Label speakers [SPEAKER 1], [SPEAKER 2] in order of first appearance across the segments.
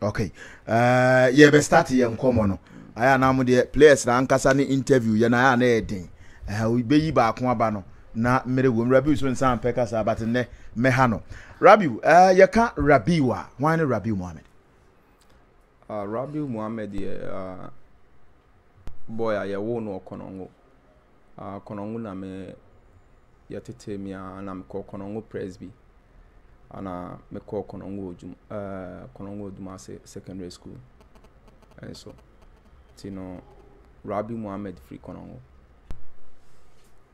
[SPEAKER 1] okay uh, yɛbɛ start yɛ nkɔmmɔ no ayɛ anaa mo deɛ players na ankasa ne interview yɛ na ayɛ anaa yɛ den bɛyi baako aba no na mmere wom rabiu so nsa mpɛ kasa but nnɛ mɛha no rabiu uh, yɛka rabiu a hwan ne rabiu mohammed
[SPEAKER 2] uh, rabiu mohammed yɛ uh, boy a yɛwo no ɔkɔnɔngo Ah, Konongo na meyɛ tete me ara na mekɔɔ Konongo Presby. Ana mekɔɔ Konongo Odwuma eh, Konongo Odwuma ase secondary school nso. Nti no, Rabi Mohammed firi Konongo.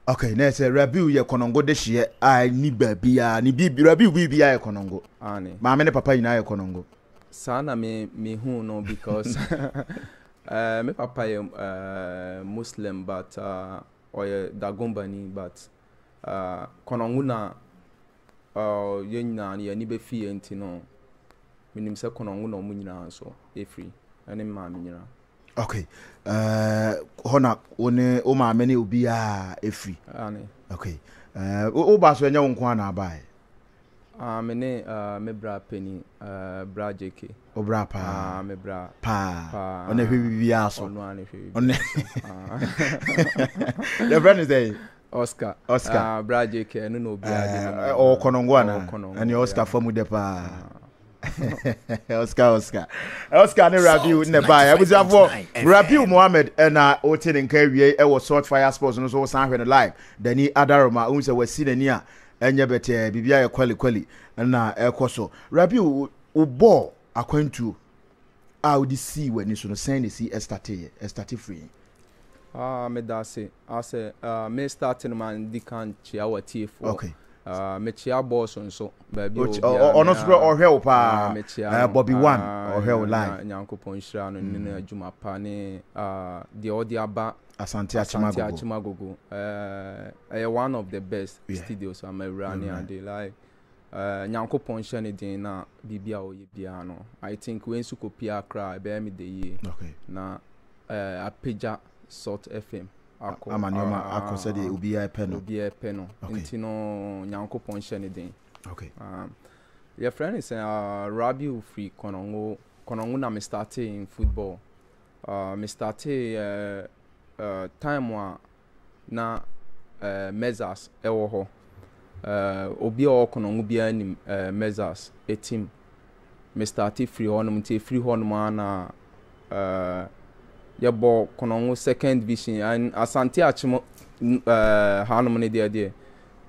[SPEAKER 1] Okay, na ɛsɛ Rabiu yɛ Konongo dehyeɛ a ɛni baabiara ne bi Rabiu biribiara yɛ Konongo.
[SPEAKER 2] Aane.
[SPEAKER 1] Maame ne papa nyinaa yɛ Konongo.
[SPEAKER 2] Saa na me mehu no because Eh me papa yɛ eh Muslim but ah ɔyɛ Dagombani but ah kɔnɔngu na oh yɛn nyinaa no yɛn ani bɛfi yɛ nti no menim sɛ kɔnɔngu na ɔmo nyinaa nso ɛfiri ɛne me maame nyinaa.
[SPEAKER 1] Ok eh hɔ na wo ne wo maame ne obiaa ɛfiri?
[SPEAKER 2] Aane.
[SPEAKER 1] Ok eh wo baa so ɛnyɛ wo nkoaa na abaeɛ?
[SPEAKER 2] Ah me ne ah me bra peni ah bra JK.
[SPEAKER 1] Wo bra paa.
[SPEAKER 2] Ah me bra.
[SPEAKER 1] Paa.
[SPEAKER 2] Paa.
[SPEAKER 1] Ɔne hwɛ biribiara so.
[SPEAKER 2] Ɔno a ne hwɛ
[SPEAKER 1] biribiara.
[SPEAKER 2] Your
[SPEAKER 1] friend is there.
[SPEAKER 2] Oscar.
[SPEAKER 1] Oscar.
[SPEAKER 2] Ah bra JK ɛno na obi adi na
[SPEAKER 1] mo. Ɔwɔ kɔnɔngo ana.
[SPEAKER 2] Ɔwɔ kɔnɔngo.
[SPEAKER 1] Ɛne Oscar fa mu dɛ paa. Oscar Oscar. Oscar ne Rabiu ne ba.
[SPEAKER 3] Abusuafo
[SPEAKER 1] Rabiu Mohammed na wote ne nka awie ɛwɔ Salt Fire Sports no so wo san hwɛ no live. Dani Adaroma wo sɛ wasi n'ani a Ɛnyɛ bɛtɛɛ, biribi ayɛ kwalikwali na ɛrekɔ so. Rabi, wobɔɔ akwantuo a wode sii w'ani so no, sɛn na ɛsi stateeɛ? Ɛstate firi he?
[SPEAKER 2] Ah, meda ase. Asɛ, ah, me starte no ma ndi kan kyea w'atiefoɔ.
[SPEAKER 1] Okay.
[SPEAKER 2] Ah, mekyea bɔɔso nso, baabi a
[SPEAKER 1] Ɔkye-
[SPEAKER 2] obiara
[SPEAKER 1] ɔ- ɔ- ɔno nso
[SPEAKER 2] me,
[SPEAKER 1] bro, ah, ɔhwɛ wo paa.
[SPEAKER 2] ah, mekyea
[SPEAKER 1] Eh,
[SPEAKER 2] no.
[SPEAKER 1] Bobby One,
[SPEAKER 2] Ah,
[SPEAKER 1] ɔhwɛ wo
[SPEAKER 2] nya-
[SPEAKER 1] live.
[SPEAKER 2] Nyankopɔn nhyira no ne n'adwuma pa ne ah, deɛ ɔde aba
[SPEAKER 1] Asante Akyem Agogo.
[SPEAKER 2] Asante
[SPEAKER 1] Akyem
[SPEAKER 2] Agogo. Eh, ɛyɛ one of the best
[SPEAKER 1] yeah.
[SPEAKER 2] studios amawura ne ade like eh, nyankopɔn hyɛ ne den na biribi a ɔyɛ biara no i think wei nso kɔpia koraa ɛbɛyɛ me de yie
[SPEAKER 1] okay.
[SPEAKER 2] na eh, apagya salt fm akɔ
[SPEAKER 1] ama nneɛma
[SPEAKER 2] ah,
[SPEAKER 1] akɔ sɛdeɛ obiara pɛ no
[SPEAKER 2] obiara pɛ no nti no nyankopɔn hyɛ ne den
[SPEAKER 1] okay.
[SPEAKER 2] um, yɛfrɛ no sɛ uh, rabiu firi kɔnɔngo kɔnɔngo na me starte in football Ah, me startee eh, eh, time a na eh, Mezas ɛwɔ hɔ. Eh, obi a ɔkɔnɔ ngo biara nim eh, Mezas etim. Me startee firi hɔnom nti efiri hɔnom a na eh, yɛbɔ kɔnɔngo second division and Asante Akyem eh, hanom ne deɛ deɛ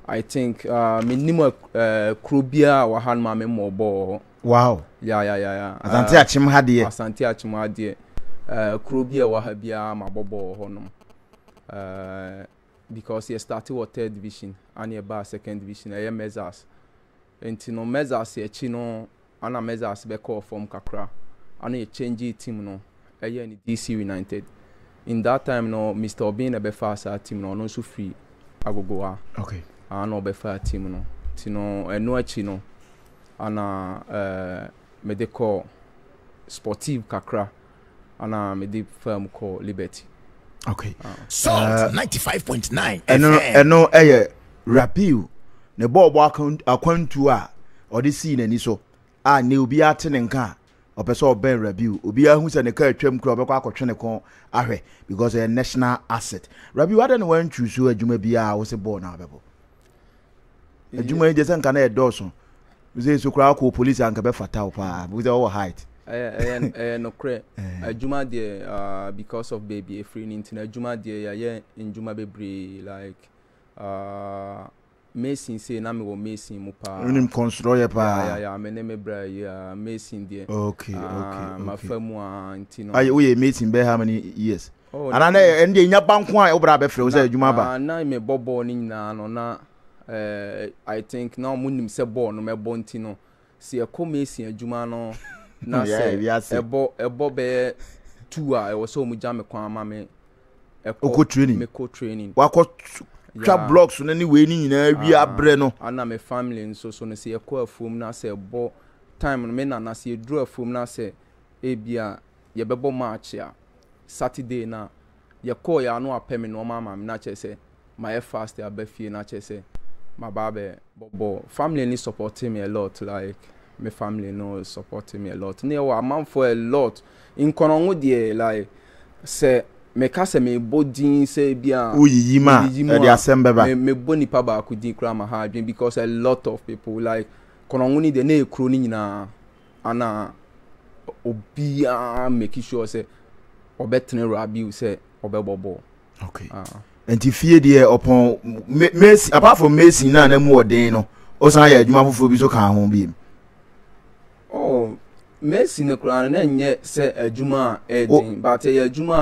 [SPEAKER 2] I think ah, me nim eh, kuro biara a wɔ hanom a me mmɔ bɔɔl wɔ hɔ.
[SPEAKER 1] Wow.
[SPEAKER 2] Yeah, yeah, yeah, yeah.
[SPEAKER 1] Asante uh, Akyem ha deɛ.
[SPEAKER 2] Asante Akyem ha deɛ. Uh, kuro bi a ɛwɔ ha biara ma bɔbɔ wɔ hɔ nom. Uh, because yɛ start wɔ third division ana ɛbaa second division ɛyɛ measures. Nti no measures akyi no ana measures bɛkɔɔ fam kakra. Ana yɛ change team no. ɛyɛɛ no DC United. In that time no, Mister Obin na ɛbɛfaa saa team no, ɔno nso firi Agogowa.
[SPEAKER 1] Okay.
[SPEAKER 2] Ah, na ɔbɛfaa team no. Ti no, ɛno akyi no, ana ɛɛ eh, mede kɔɔ Sportive kakra, ana mede faa mu kɔɔ Liberty.
[SPEAKER 1] Okay. Ah.
[SPEAKER 3] Salt uh, 95.9
[SPEAKER 1] ɛno ɛno ɛyɛ Rapio ne bɔɔl bɔ akwantuo a ɔde sii n'ani so a ne obi ate ne nka Ɔpɛ sɛ ɔbɛn Rabiu. Obiara hu sɛ ne car atwam koraa ɔbɛkɔ akɔtwe ne kɔn ahwɛ because ɛyɛ national asset. Rabiu adɛn na wan choose adwuma bi a wose bɔɔ na wabɛbɔ? Adwuma yi deɛ sɛ nka na ɛdɔɔso. Wose so koraa kɔɔ police anka bɛfata wo paa because sɛ ɔwɔ height.
[SPEAKER 2] Ɛyɛ nokorɛ. Adwuma deɛ because of baabi efiri no nti no adwuma deɛ yɛayɛ ndwuma bebree like. Mason sei na mewɔ Mason mu paa.
[SPEAKER 1] Wonim kɔnsrɔyɛ paa.
[SPEAKER 2] Yeah yeah yeah me ne me bra yi aa Mason deɛ
[SPEAKER 1] okay,
[SPEAKER 2] aa
[SPEAKER 1] okay, okay.
[SPEAKER 2] mafa mu aa nti no.
[SPEAKER 1] Aye woyɛ Mason bɛyɛ how many years?
[SPEAKER 2] Oh,
[SPEAKER 1] Anaa na ɛyɛ ɛnde nya ba nko a wo bra bɛfrɛ wo sɛ adwuma ba?
[SPEAKER 2] Na na me bɔ bɔɔl no nyinaa no na eh, I think na wɔn nim sɛ bɔɔl no mɛbɔ nti no Sɛ yɛkɔ mason adwuma no na sɛ ɛbɔ ɛbɔ bɛyɛ two a ɛwɔ sɛ wɔn gya me kwan ma me
[SPEAKER 1] ɛkɔ training
[SPEAKER 2] mekɔ training
[SPEAKER 1] wakɔ twa blocks no ne wei ne nyinaa wie
[SPEAKER 2] ah,
[SPEAKER 1] abrɛ no
[SPEAKER 2] ana me family nso so no sɛ yɛkɔ afuom na sɛ ɛbɔ time no me nana sɛ yɛduru afuom na sɛ ebia yɛbɛbɔ match a saturday na yɛkɔɔ yɛ a na wapɛ me nnoɔma ama me na kyerɛ sɛ mayɛ fast aba fie na kyerɛ sɛ maba abɛ bɔ bɔɔl family no supporte me a lot like me family no supporte me a lot na yɛwɔ amanfoɔ a lot nkɔnɔngo deɛ like sɛ meka sɛ mebɔ din sɛ bi a
[SPEAKER 1] woyiyi
[SPEAKER 2] ma
[SPEAKER 1] ɛde asɛm bɛba
[SPEAKER 2] me mebɔ nipa baako din koraa ma ha adwene because a lot of people like kɔnɔngo no deɛ na ɛkuro no nyinaa Ana obiara make sure sɛ ɔbɛtena Rabiu sɛ ɔbɛbɔ bɔɔl.
[SPEAKER 1] Okay.
[SPEAKER 2] Uh.
[SPEAKER 1] Nti fie deɛ ɔpɔn mesi apart from mesi na na mu wɔ den no ɔsan yɛ adwuma foforɔ bi so ka ho bi.
[SPEAKER 2] Oh, mesi ne koraa no na nyɛ sɛ adwuma a ɛden but ɛyɛ adwuma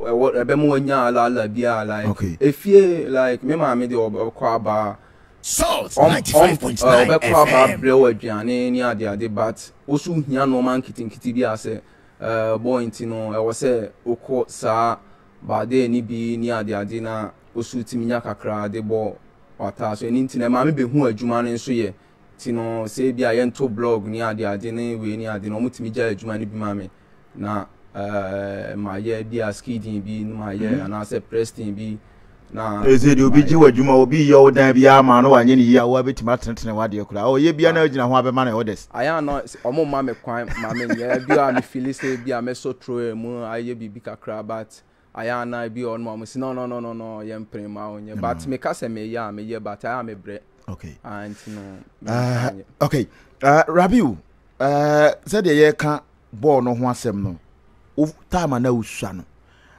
[SPEAKER 2] a ɛwɔ ɛbɛma wɔnya alaala bi a like
[SPEAKER 1] okay.
[SPEAKER 2] efie like me maame deɛ ɔbɛkɔ abaa.
[SPEAKER 3] Salt
[SPEAKER 2] Ɔm, ninety ɔm,
[SPEAKER 3] five
[SPEAKER 2] point ɛ, nine ɔbɛkɔ aba
[SPEAKER 3] FM.
[SPEAKER 2] abrɛ wo aduane ne adeade but wo nso wohia nnoɔma nketenkete bi a sɛ ɛ, boy nti no ɛwɔ sɛ wokɔ saa bar there no bi ne adeade na wo nso tumi nya kakra de bɔ w'ataa so. Ɛno nti no ɛma me bɛhuu adwuma no nso yɛ nti no sɛ ebia yɛnto blog ne adeade ne wei ne ade no wɔtumi gyae adwuma no bi ma me. na mayɛ bia skidin bi na mayɛ anaasɛ preston bi na.
[SPEAKER 1] Ese deɛ obi gye wɔ adwuma obi yɛ wo dan biara ma no wanyɛ ne yie a wo abɛtumi atenetene wadeɛ koraa ɔyɛ biara na agyina ho abɛma no orders.
[SPEAKER 2] Ayɛ a na ɔmo mma me kwan ma menyɛ bia me fili sɛ bia mɛsɔ troyɛ mu ayɛ biribi kakra but ayɛ a na ebi wɔ hɔ nom a wɔn si no no no no no yɛ mpere ma wɔn nyɛ but meka sɛ meyɛ a meyɛ but ayɛ a mebrɛ
[SPEAKER 1] okay
[SPEAKER 2] ah nti no
[SPEAKER 1] ah, okay uh, rabiu uh, sɛdeɛ yɛka bɔɔl no ho asɛm no wo taama na wosua no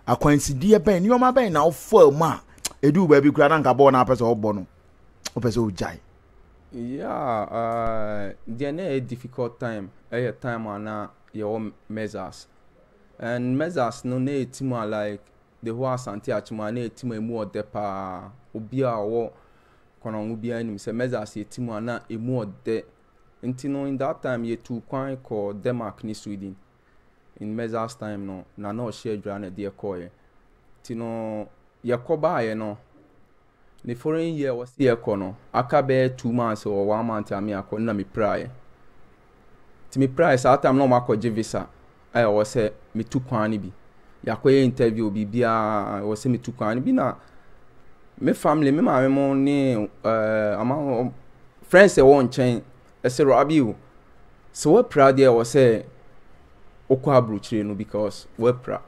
[SPEAKER 1] akwansideɛ bɛn nneɛma bɛn na wofaa mu a ɛduu baabi koraa na nka bɔɔl no apɛ sɛ ɔbɔ no wopɛ sɛ wogyae
[SPEAKER 2] yeah uh, deɛ na ɛyɛ difficult time ɛyɛ time a na yɛwɔ measures And measures no na etim a like the whole Asante akyem a na etim a emu ɔdɛ paa obi a ɔwɔ kɔnɔngo biara nim sɛ measures etim a na emu ɔdɛ nti no in that time yɛtuu kwan kɔɔ Denmark ne Sweden in measures time no Nana Ɔhyɛ Adwira na ɛde yɛkɔɔeɛ nti no yɛkɔ baeɛ no Me foreign year a wɔse yɛkɔ no, aka bɛyɛ two months or one month a me akɔ no na mepiraeɛ. Nti mepiraeɛ saa time na wɔakɔgye visa a ɛwɔ sɛ metu kwan no bi. Yɛakɔyɛ interview biribiara ɛwɔ sɛ metu kwan no bi na me family me maame mo ne ɛɛ ama friends ɛwɔ nkyɛn Ɛsɛ Rabiu, sɛ wapira deɛ ɛwɔ sɛ wokɔ aburokyire no because wapira.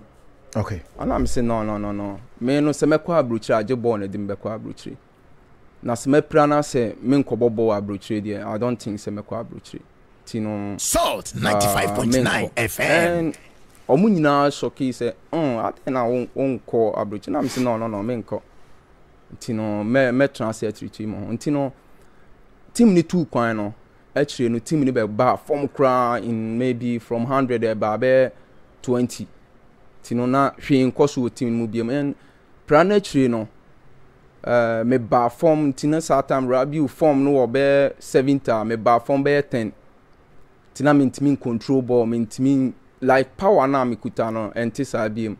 [SPEAKER 1] Okay.
[SPEAKER 2] Ana me se no no no no. Me no sɛ mɛkɔ aburokyire agye bɔɔl na de me bɛkɔ aburokyire. Na sɛ mapira na sɛ me nkɔbɔ bɔɔl aburokyire deɛ I don't think sɛ mɛkɔ aburokyire. Ti no.
[SPEAKER 3] Salt 95.9
[SPEAKER 2] ah,
[SPEAKER 3] FM.
[SPEAKER 2] Ɔmo nyinaa sɔkii sɛ, ɔn, oh, adɛn na wɔnkɔ aburokyire? Na me se no no no, menkɔ. nti no mɛ mɛtena ase atiritiri mo ho nti no team ne tuu kwan no akyire no team ne bɛ ba fam koraa in maybe from hundred ɛbaa bɛ twenty nti no na hwee nkɔ so wɔ team no mu biam ɛn pra no akyire no ɛɛ mɛ ba fam nti no saa time rabiu fam no wɔ bɛyɛ seventy a mɛ ba fam bɛyɛ ten Nti na mentumi ncontrol bɔɔl, mentumi like power no a mekuta no ɛnte saa biom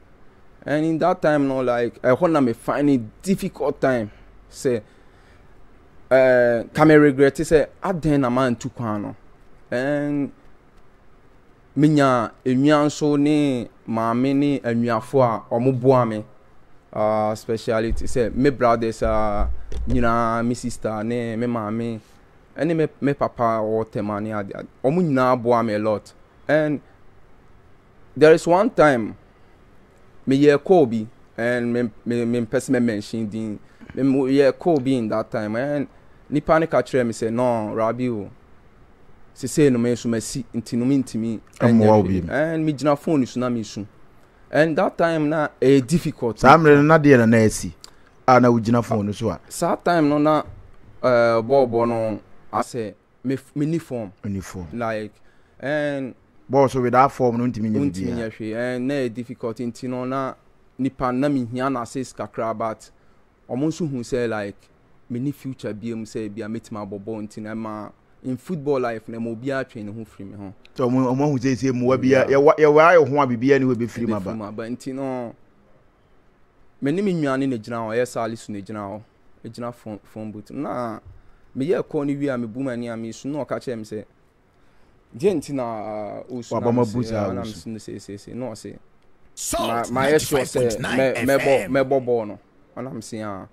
[SPEAKER 2] and in that time no like ɛhɔ na me find it difficult time sɛ ɛɛ eh, ka me regret sɛ adɛn na mantu kwan no and menya nnua nso ne maame ne anuafo a wɔn boa me uh, speciality sɛ me brothers a uh, nyinaa me sister ne me maame ɛne me me papa a ɔwɔ Tema ne ade ade. Wɔn nyinaa boa me a lot. And there is one time meyɛ call bi and me me me mpɛ sɛ me mention din. Me yɛ call bi in that time and nipa ne ka kyerɛ me sɛ no rabi o. Sese no me nso masi nti no me ntumi
[SPEAKER 1] ɛnyɛ
[SPEAKER 2] hwee. And me gyina phone so na me su. And that time na ɛyɛ difficult.
[SPEAKER 1] Saa mmerɛ no na deɛ na na ɛsi. a na wogyina fon no so a.
[SPEAKER 2] Saa time no na ɛɛ bɔɔlbɔ no asɛ me me ni fɔm.
[SPEAKER 1] Ni fɔm.
[SPEAKER 2] Like ɛn.
[SPEAKER 1] Bɔɔl so without fɔm no ntumi nyɛ
[SPEAKER 2] bibi
[SPEAKER 1] a.
[SPEAKER 2] Ntumi nyɛ hwee ɛn na yɛ difficult nti no na nipa na mi hia na assist kakra but wɔn nso hu sɛ like me ni future bia mu sɛ bia me tumi abɔ bɔɔl nti no ɛma in football life no ɛma obi atwe ne ho firi mi ho.
[SPEAKER 1] Sɛ wɔn wɔn ahu sɛ sɛ mua bia
[SPEAKER 2] yɛ
[SPEAKER 1] wa yɛ wa ayɛ ho a bibi a ni hɔ ebefiri mu aba.
[SPEAKER 2] Ebefiri mu aba nti no. me ne me nua no na egyina hɔ, ɔyɛ Salisu na egyina hɔ, egyina phone phone booth mu na meyɛɛ call no wie a mebu m'ani a mesu na ɔka kyerɛɛ me sɛ deɛ nti na
[SPEAKER 1] ɔsu
[SPEAKER 2] na
[SPEAKER 1] me se
[SPEAKER 2] ah na
[SPEAKER 1] me
[SPEAKER 2] se no seeseesei na ɔse ma mayɛ sure sɛ mɛ mɛbɔ mɛbɔ bɔɔl no ɔna me se ah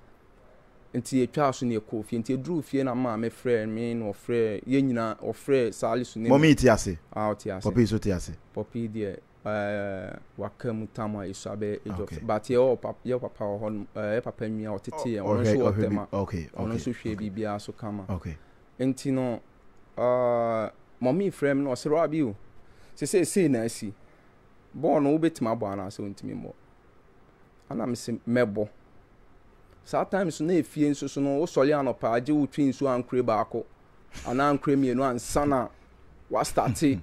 [SPEAKER 2] nti etwaa so na ɛkɔɔ fie nti eduru fie na maa me frɛ me na ɔfrɛ yɛn nyinaa ɔfrɛ Salisu ne me
[SPEAKER 1] mɔmi ti ase
[SPEAKER 2] ah ɔte ase
[SPEAKER 1] pɔpi nso te ase
[SPEAKER 2] pɔpi deɛ uh, waka mu tam a yɛsua bɛyɛ age of
[SPEAKER 1] Okay.
[SPEAKER 2] but yɛwɔ pap- yɛ papa wɔ hɔ nom, uh, yɛ papa nwi a ɔtete yɛn ɔno nso wɔ
[SPEAKER 1] ɔhwɛ
[SPEAKER 2] tɛm a bi
[SPEAKER 1] okay
[SPEAKER 2] ɔno
[SPEAKER 1] okay
[SPEAKER 2] nso hwɛ okay biribiara so kama
[SPEAKER 1] okay
[SPEAKER 2] nti no uh, mɔmi frɛ me na ɔsɛ rabi o sɛ sɛ sei na asi bɔɔl no wobɛtumi abɔ anaasɛ wontumi mmɔ ana mese mɛbɔ saa time so na ɛfie nso so no wosɔre anɔpa agye wotwe nsuo ankore baako anaa ankore mmienu ansa na wastate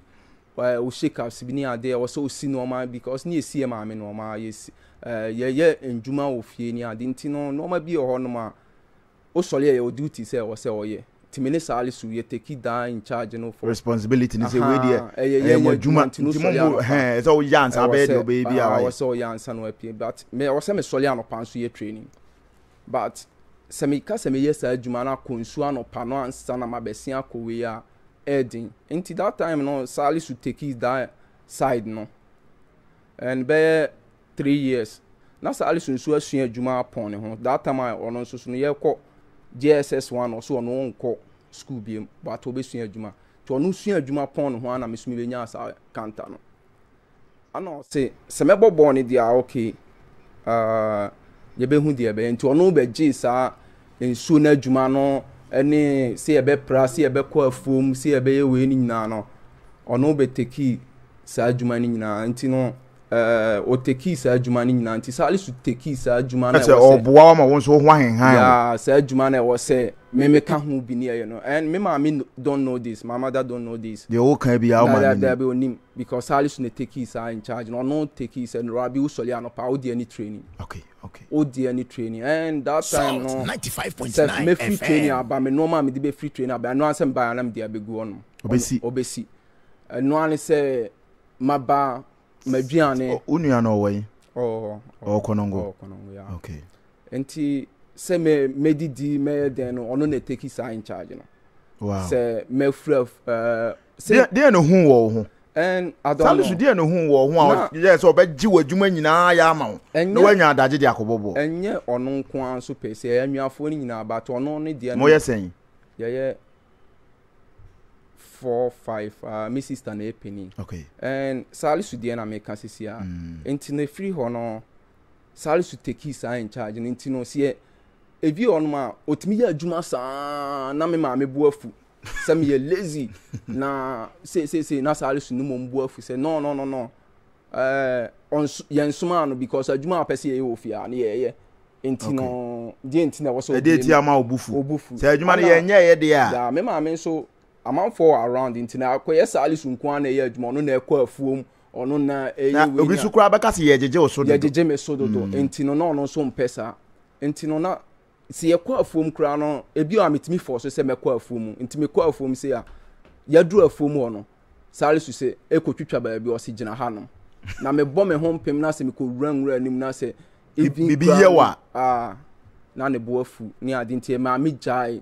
[SPEAKER 2] Why wo shake up sibi ne adeɛ ɛwɔ sɛ wo si nnoɔma bi cause ne yɛ si yɛ maame nnoɔma yɛ si ɛɛ yɛ yɛ ndwuma wɔ fie ne adeɛ nti no nnoɔma bi wɔ hɔ nom a wo sɔre a yɛ wɔ duty sɛ ɛwɔ sɛ ɔyɛ nti me ne saa lesu yɛ take daa in charge no for
[SPEAKER 1] responsibility ne sɛ wei deɛ ahaa
[SPEAKER 2] ɛyɛ
[SPEAKER 1] ɛyɛ
[SPEAKER 2] yɛ
[SPEAKER 1] mo
[SPEAKER 2] yɛ
[SPEAKER 1] adwuma adwuma
[SPEAKER 2] nti no
[SPEAKER 1] nti mo
[SPEAKER 2] sɔre
[SPEAKER 1] mo
[SPEAKER 2] anɔpa
[SPEAKER 1] hɛn sɛ woyɛ ansa ɛwɔ bɛyɛ sɛ deɛ ɔbɛyɛ bi a ahaa
[SPEAKER 2] ɛwɔ
[SPEAKER 1] wayɛ
[SPEAKER 2] sɛ ɔyɛ ansa na wapue but me ɛwɔ sɛ me sɔre anɔpa nso yɛ training but sɛ me ka sɛ me yɛ saa adwuma no akɔ nsuo anɔpa no ansa na ma bɛse akɔ wei a ɛyɛ den nti that time no salisu take it that side no and bɛyɛ three years na salisu nso asua adwuma apɔn ne ho that time a ɔno nso so no yɛkɔ jss one ɔso ɔno nkɔ school bi mu but ɔbɛsua adwuma nti ɔno sua adwuma pɔn ne ho ana mesumi bɛnya saa kanta no Ana ɔse sɛ mɛbɔ bɔɔl no deɛ a okay uh, yɛbɛhu deɛ ɛbɛyɛ nti ɔno bɛgyee saa nsuo no adwuma no ne sɛ yɛbɛpra sɛ yɛbɛkɔ afuom sɛ yɛbɛyɛ wei no nyinaa no ɔno bɛtekii saa adwuma no nyinaa nti no uh, ɔtekii saa adwuma no nyinaa nti saa lesu tekii saa adwuma no ɛwɔ sɛ
[SPEAKER 1] ɔboa wa ma wo nso woho ahenhan
[SPEAKER 2] ya saa adwuma no ɛwɔ sɛ memeka ho bi ne ɛyɛ no and me maame don't know this my mother don't know this
[SPEAKER 1] deɛ woka
[SPEAKER 2] biaa
[SPEAKER 1] ɔma
[SPEAKER 2] ne
[SPEAKER 1] nim
[SPEAKER 2] Because Salisu na tekii saa in charge no ɔno tekii sɛ Rabi wo sɔli anɔpa wo deɛ ne training.
[SPEAKER 1] Okay okay.
[SPEAKER 2] Wo deɛ ne training and that time no sɛ me free
[SPEAKER 3] training
[SPEAKER 2] aba me nneɛma a me de bɛ free training aba ɛno ansɛ me ba yɛ anam de abɛgu
[SPEAKER 1] ɔnom.
[SPEAKER 2] Obesi. Obesi. Ɛno ano sɛ ma ba
[SPEAKER 1] ma duane. Wo nua no ɔwɔ yi.
[SPEAKER 2] Ɔwɔ.
[SPEAKER 1] Ɔwɔ kɔnɔngo.
[SPEAKER 2] Ɔwɔ kɔnɔngo ya.
[SPEAKER 1] Okay.
[SPEAKER 2] Nti sɛ me me didi mɛyɛ dɛn no ɔno na tekii saa in charge no.
[SPEAKER 1] Wow.
[SPEAKER 2] Sɛ mɛfura ɛɛ.
[SPEAKER 1] deɛ na hu wɔ wo ho sale so deɛ na hu wɔ ho a yɛ sɛ ɔbɛgye wɔ adwuma nyinaa yɛ ama wo na woanya adagye de akɔbɔbɔ
[SPEAKER 2] ɛnyɛ ɔno nko ara nso pɛ sɛ ɛyɛ anuafoɔ no nyinaa but ɔno ne deɛ
[SPEAKER 1] moyɛ sɛn
[SPEAKER 2] yɛyɛ four five uh, me sister na ɛpɛni
[SPEAKER 1] okay.
[SPEAKER 2] and sale so deɛ na meka sisi a
[SPEAKER 1] mm.
[SPEAKER 2] nti na ɛfiri hɔ no sale so teki saa in charge no nti no seɛ ebi ɔnom a ɔtumi yɛ adwuma saa na me maame bu afu sɛ meyɛ lazy na sei sei sei na saa resu no mmom bu afu sɛ no no no no ɛɛ ɔnso yɛn nsomaa no because adwuma a ɔpɛ sɛ yɛyɛ wɔ fie a ne yɛyɛ nti no deɛ nti na ɛwɔ sɛ
[SPEAKER 1] ɛdeɛ ti ama obu fu
[SPEAKER 2] obu fu
[SPEAKER 1] sɛ adwuma no
[SPEAKER 2] yɛn
[SPEAKER 1] nyɛ ɛyɛ deɛ a
[SPEAKER 2] yaa me maame nso amanfoɔ wɔ around nti na akɔyɛ saa lesu nko ara na ɛyɛ adwuma ɔno na ɛkɔ afuom ɔno na ɛyɛ wei na obi
[SPEAKER 1] so koraa bɛka sɛ yɛgyegye wo so dodo
[SPEAKER 2] yɛgyegye me so dodo mm. nti no na ɔno nso mpɛ saa nti no na sɛ yɛkɔ afuom koraa no ebi a metumi fɔ so sɛ mɛkɔ afuom mu nti mekɔ afuom sɛ a yɛduru afuom hɔ no sáré su sɛ ekotwitwa baabi ɔsi gyina ha no na mebɔ me ho mpem na sɛ mekɔ wura nwura anim na sɛ
[SPEAKER 1] ebi
[SPEAKER 2] bibi
[SPEAKER 1] yɛ wa
[SPEAKER 2] aa na ne bo afu ne ade nti maame gyae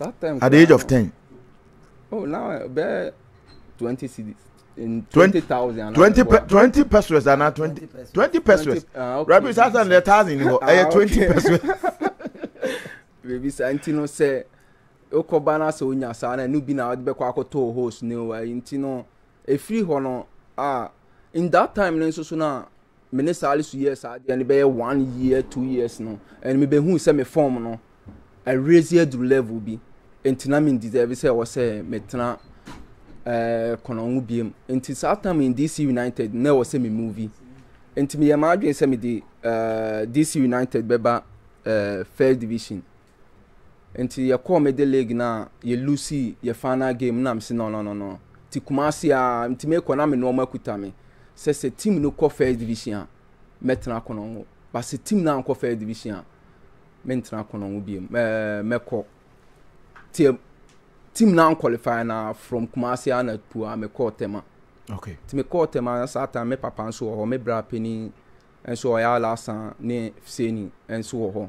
[SPEAKER 1] at the age of
[SPEAKER 2] ten. oh now eh, bẹẹ twenty cedis.
[SPEAKER 1] twenty
[SPEAKER 2] thousand.
[SPEAKER 1] twenty pe twenty pesos ana twenty
[SPEAKER 4] twenty pesos.
[SPEAKER 2] Ah,
[SPEAKER 1] rabi sasa na thousand hɔ ɛyɛ ah,
[SPEAKER 2] twenty
[SPEAKER 1] pesos.
[SPEAKER 2] rabi sa nti no sɛ okɔba na sɛ onya saa na ɛnu bi na ɔde bɛkɔ akɔtɔ host ne wa nti no efiri hɔ no a in that time no nso so na me ne saa alisu yɛɛ saa adeɛ no bɛyɛ one year two years no ɛn mebɛhu sɛ me fɔm no awurɛsi aduru level bi nti na me deserve sɛ ɛwɔ sɛ metena ɛɛ kɔnɔngo biem nti saa time in DC United na ɛwɔ sɛ me movie nti meyɛ m'adwene sɛ mede ɛɛ DC United bɛba ɛɛ first division Nti yɛkɔɔ me de league no a yɛ loose yɛ final game no na me se no no no no ti Kumasi a nti me kɔ na me nneɛma kuta me sɛ sɛ team no kɔ first division a mɛtena kɔnɔngo ba sɛ team no ankɔ first division a mentena kɔnɔngo biem ɛɛ mɛkɔ team team no ankɔlify na from Kumasi a na pua mekɔɔ tɛma
[SPEAKER 1] okay
[SPEAKER 2] nti mekɔɔ tɛma saa time me papa nso wɔ hɔ me bra panin nso ɔyɛ a Lasan ne Fseni nso wɔ hɔ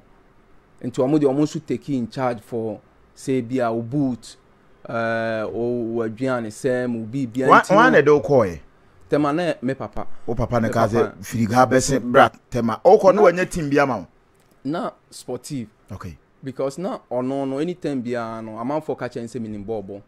[SPEAKER 2] nti ɔmo deɛ ɔmo nso take in charge for sɛ ebi a o boot ɛɛ o aduane sɛ mo biribia nti
[SPEAKER 1] no. Wɔn na ɛde okɔɔɛ.
[SPEAKER 2] Tɛma ne me papa.
[SPEAKER 1] O papa
[SPEAKER 2] ne
[SPEAKER 1] kaa sɛ firi ha bɛsɛ bra tɛma okɔ ne wɔnyɛ team bi ama wo.
[SPEAKER 2] Na sportive.
[SPEAKER 1] Okay.
[SPEAKER 2] Because na ɔno no anytime biara no amanfoɔ ka kyerɛ ne sɛ menim bɔɔl bɔ.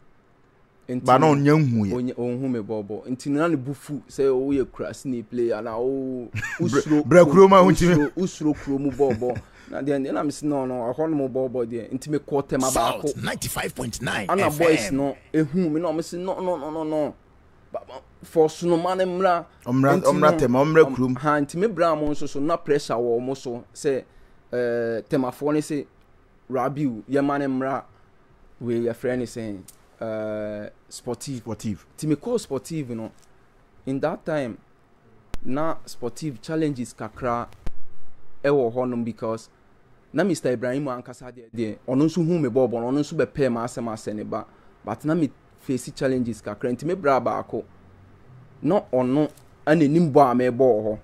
[SPEAKER 1] Ba na ɔnyɛ nhu
[SPEAKER 2] yɛ. Ɔnyɛ ɔnhu me bɔbɔ. Nti na ne bu fu sɛ woyɛ kurasini player na wo usuro.
[SPEAKER 1] Bra kuro ma ho timi.
[SPEAKER 2] Usuro usuro kuro mu bɔbɔ. Na deɛ ndeɛ na mesi no no ɛhɔ no mo bɔbɔ deɛ. Nti me kɔ tɛm abaako.
[SPEAKER 3] Salt 95.9 FM.
[SPEAKER 2] Ana boys no ehu me na ɔmo si no no no no no. For sunoma ne mmra.
[SPEAKER 1] Ɔmmra ɔmmra tɛm ɔmmra kurom.
[SPEAKER 2] Ha nti me bra mo nso so na pressure wɔ ɔmo so sɛ ɛɛ eh, tɛmafoɔ ne se Rabiu yɛma no mmra wei yɛfrɛ no sɛn uh, sportive.
[SPEAKER 1] sportive
[SPEAKER 2] nti mekɔɔ sportive no in that time na sportive challenges kakra ɛwɔ hɔnom because na mr ibrahim ankasa deɛ deɛ ɔno nso hu me bɔɔbɔ no ɔno nso bɛpɛɛ ma asɛm asɛ ne ba but na me face challenges kakra nti me bra baako na ɔno ɛna anim bɔ a mebɔ wɔ hɔ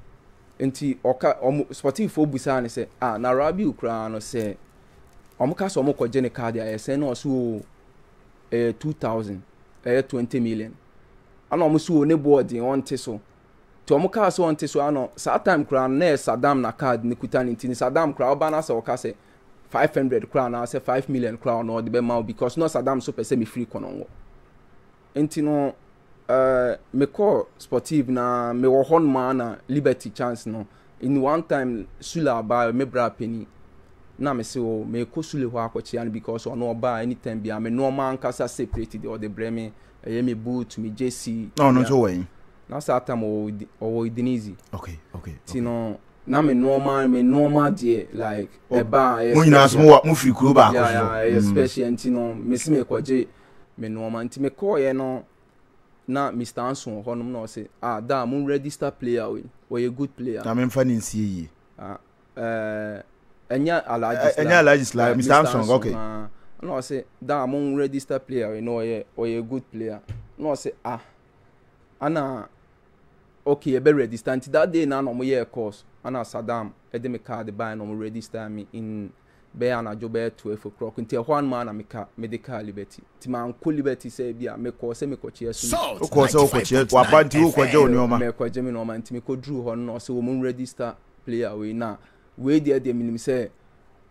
[SPEAKER 2] Enti ɔka, wɔn, spɔtiifoɔ bisaa no sɛ, Ah, na Rabiu koraa no, sɛ wɔka sɛ wɔrekɔgye ne kaa deɛ a, ɛyɛ sɛn? Na ɔse, Oo, ɛyɛ two thousand, ɛyɛ twenty million. Ɛna wɔse, Oo, ne boɔ den, ɔnte so. Nti wɔkaa sɛ ɔnte so, ɛna saa time koraa no, na ɛyɛ Saddam na card no kuta no, nti Saddam koraa ɔba na sɛ ɔka sɛ five hundred koraa anaasɛ five million koraa a, ɔno ɔde bɛma wo because na Saddam nso pɛ sɛ mefiri Konongo. Nti no eh, me kɔɔ sportive na me wɔ hɔ nom na liberty chance no in one time sule aba me bra pɛni na me se o oh, me kɔ sule hɔ akɔkyea no because ɔno ɔba anytime bia me nɔɔma ankasa separate de ɔde brɛ me ɛyɛ me boot me jesi
[SPEAKER 1] na ɔno nso wɔ yi
[SPEAKER 2] na saa tam ɔwɔ idinizi
[SPEAKER 1] okay okay
[SPEAKER 2] ti no na me nɔɔma me nɔɔma deɛ like ɛba ɛyɛ
[SPEAKER 1] mo nyinaa so mo firi kuro baako so
[SPEAKER 2] ɛyɛ
[SPEAKER 1] mm.
[SPEAKER 2] special nti no me se me kɔgye me nnoɔma nti me kɔeɛ no na Mister Anson wɔ hɔnom na ɔse ah daa mo register player wei ɔyɛ good player.
[SPEAKER 1] Na memfa no nsie yie.
[SPEAKER 2] Ah ɛɛ ɛnyɛ Alhaji
[SPEAKER 1] Sly. Ɛnyɛ Alhaji
[SPEAKER 2] Sly
[SPEAKER 1] Mister Anson okay.
[SPEAKER 2] Na ɔse daa mo register player wei na ɔyɛ ɔyɛ good player na ɔse ah ana okay ɛbɛ register nti that day na na ɔmo yɛɛ course ana Saddam ɛde me card bae na ɔmo register me in. bɛyɛ anadwo bɛyɛ twelve o'clock nti ɛhɔ anom ara na meka mede kaa Liberty nti mankɔ Liberty sɛ ebi a mekɔɔ sɛ mekɔkyea
[SPEAKER 3] Sumi.
[SPEAKER 1] Wokɔɔ sɛ wokɔkyea tu waba nti worekɔgye wo nneɛma.
[SPEAKER 2] Merekɔgye me nneɛma nti mekɔduruu hɔ no na ɔse wɔn register player wei na wei deɛ deɛ menim sɛ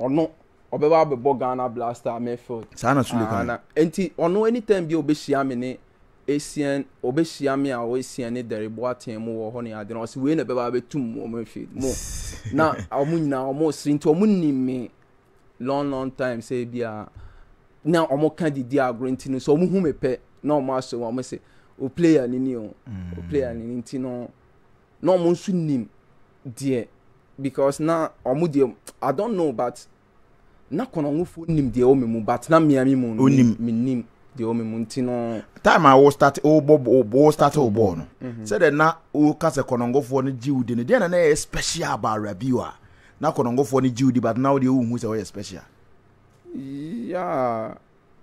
[SPEAKER 2] ɔno ɔbɛba abɛbɔ Ghana Blaster midfield.
[SPEAKER 1] Saa na Sule
[SPEAKER 2] kae. Nti ɔno anytime bi a ɔbɛhyia me ne Esian obehyia me a ɔesian ne dɛre bɔ atɛn mu wɔ hɔ ne ade no ɔse wei na ɛbɛba abɛtum mu ɔmo efi mo na ɔmo nyinaa ɔmo sere nti ɔmo nim me long long time sɛ ebi a na ɔmo ka didi agorɔ nti no sɛ ɔmo hu me pɛ na ɔmo asɔ mu ɔmo se o oh, player ni ni o oh, o oh, player ni ni nti no na ɔmo nso nim deɛ because na ɔmo deɛ I don't know but na kɔnɔngofo nim deɛ ɔwɔ me mu but na mmea me mu no
[SPEAKER 1] Onim.
[SPEAKER 2] me- mennim deɛ ɔwɔ me mu nti no
[SPEAKER 1] time a wo start wo bɔ wo wo start wo bɔɔl no sɛdeɛ na woka sɛ kɔnɔngɔfoɔ no gye wo di no deɛ na na ɛyɛ special about rabio a na kɔnɔngɔfoɔ no gye wo di but na wodeɛ wohu sɛ woyɛ special
[SPEAKER 2] yeah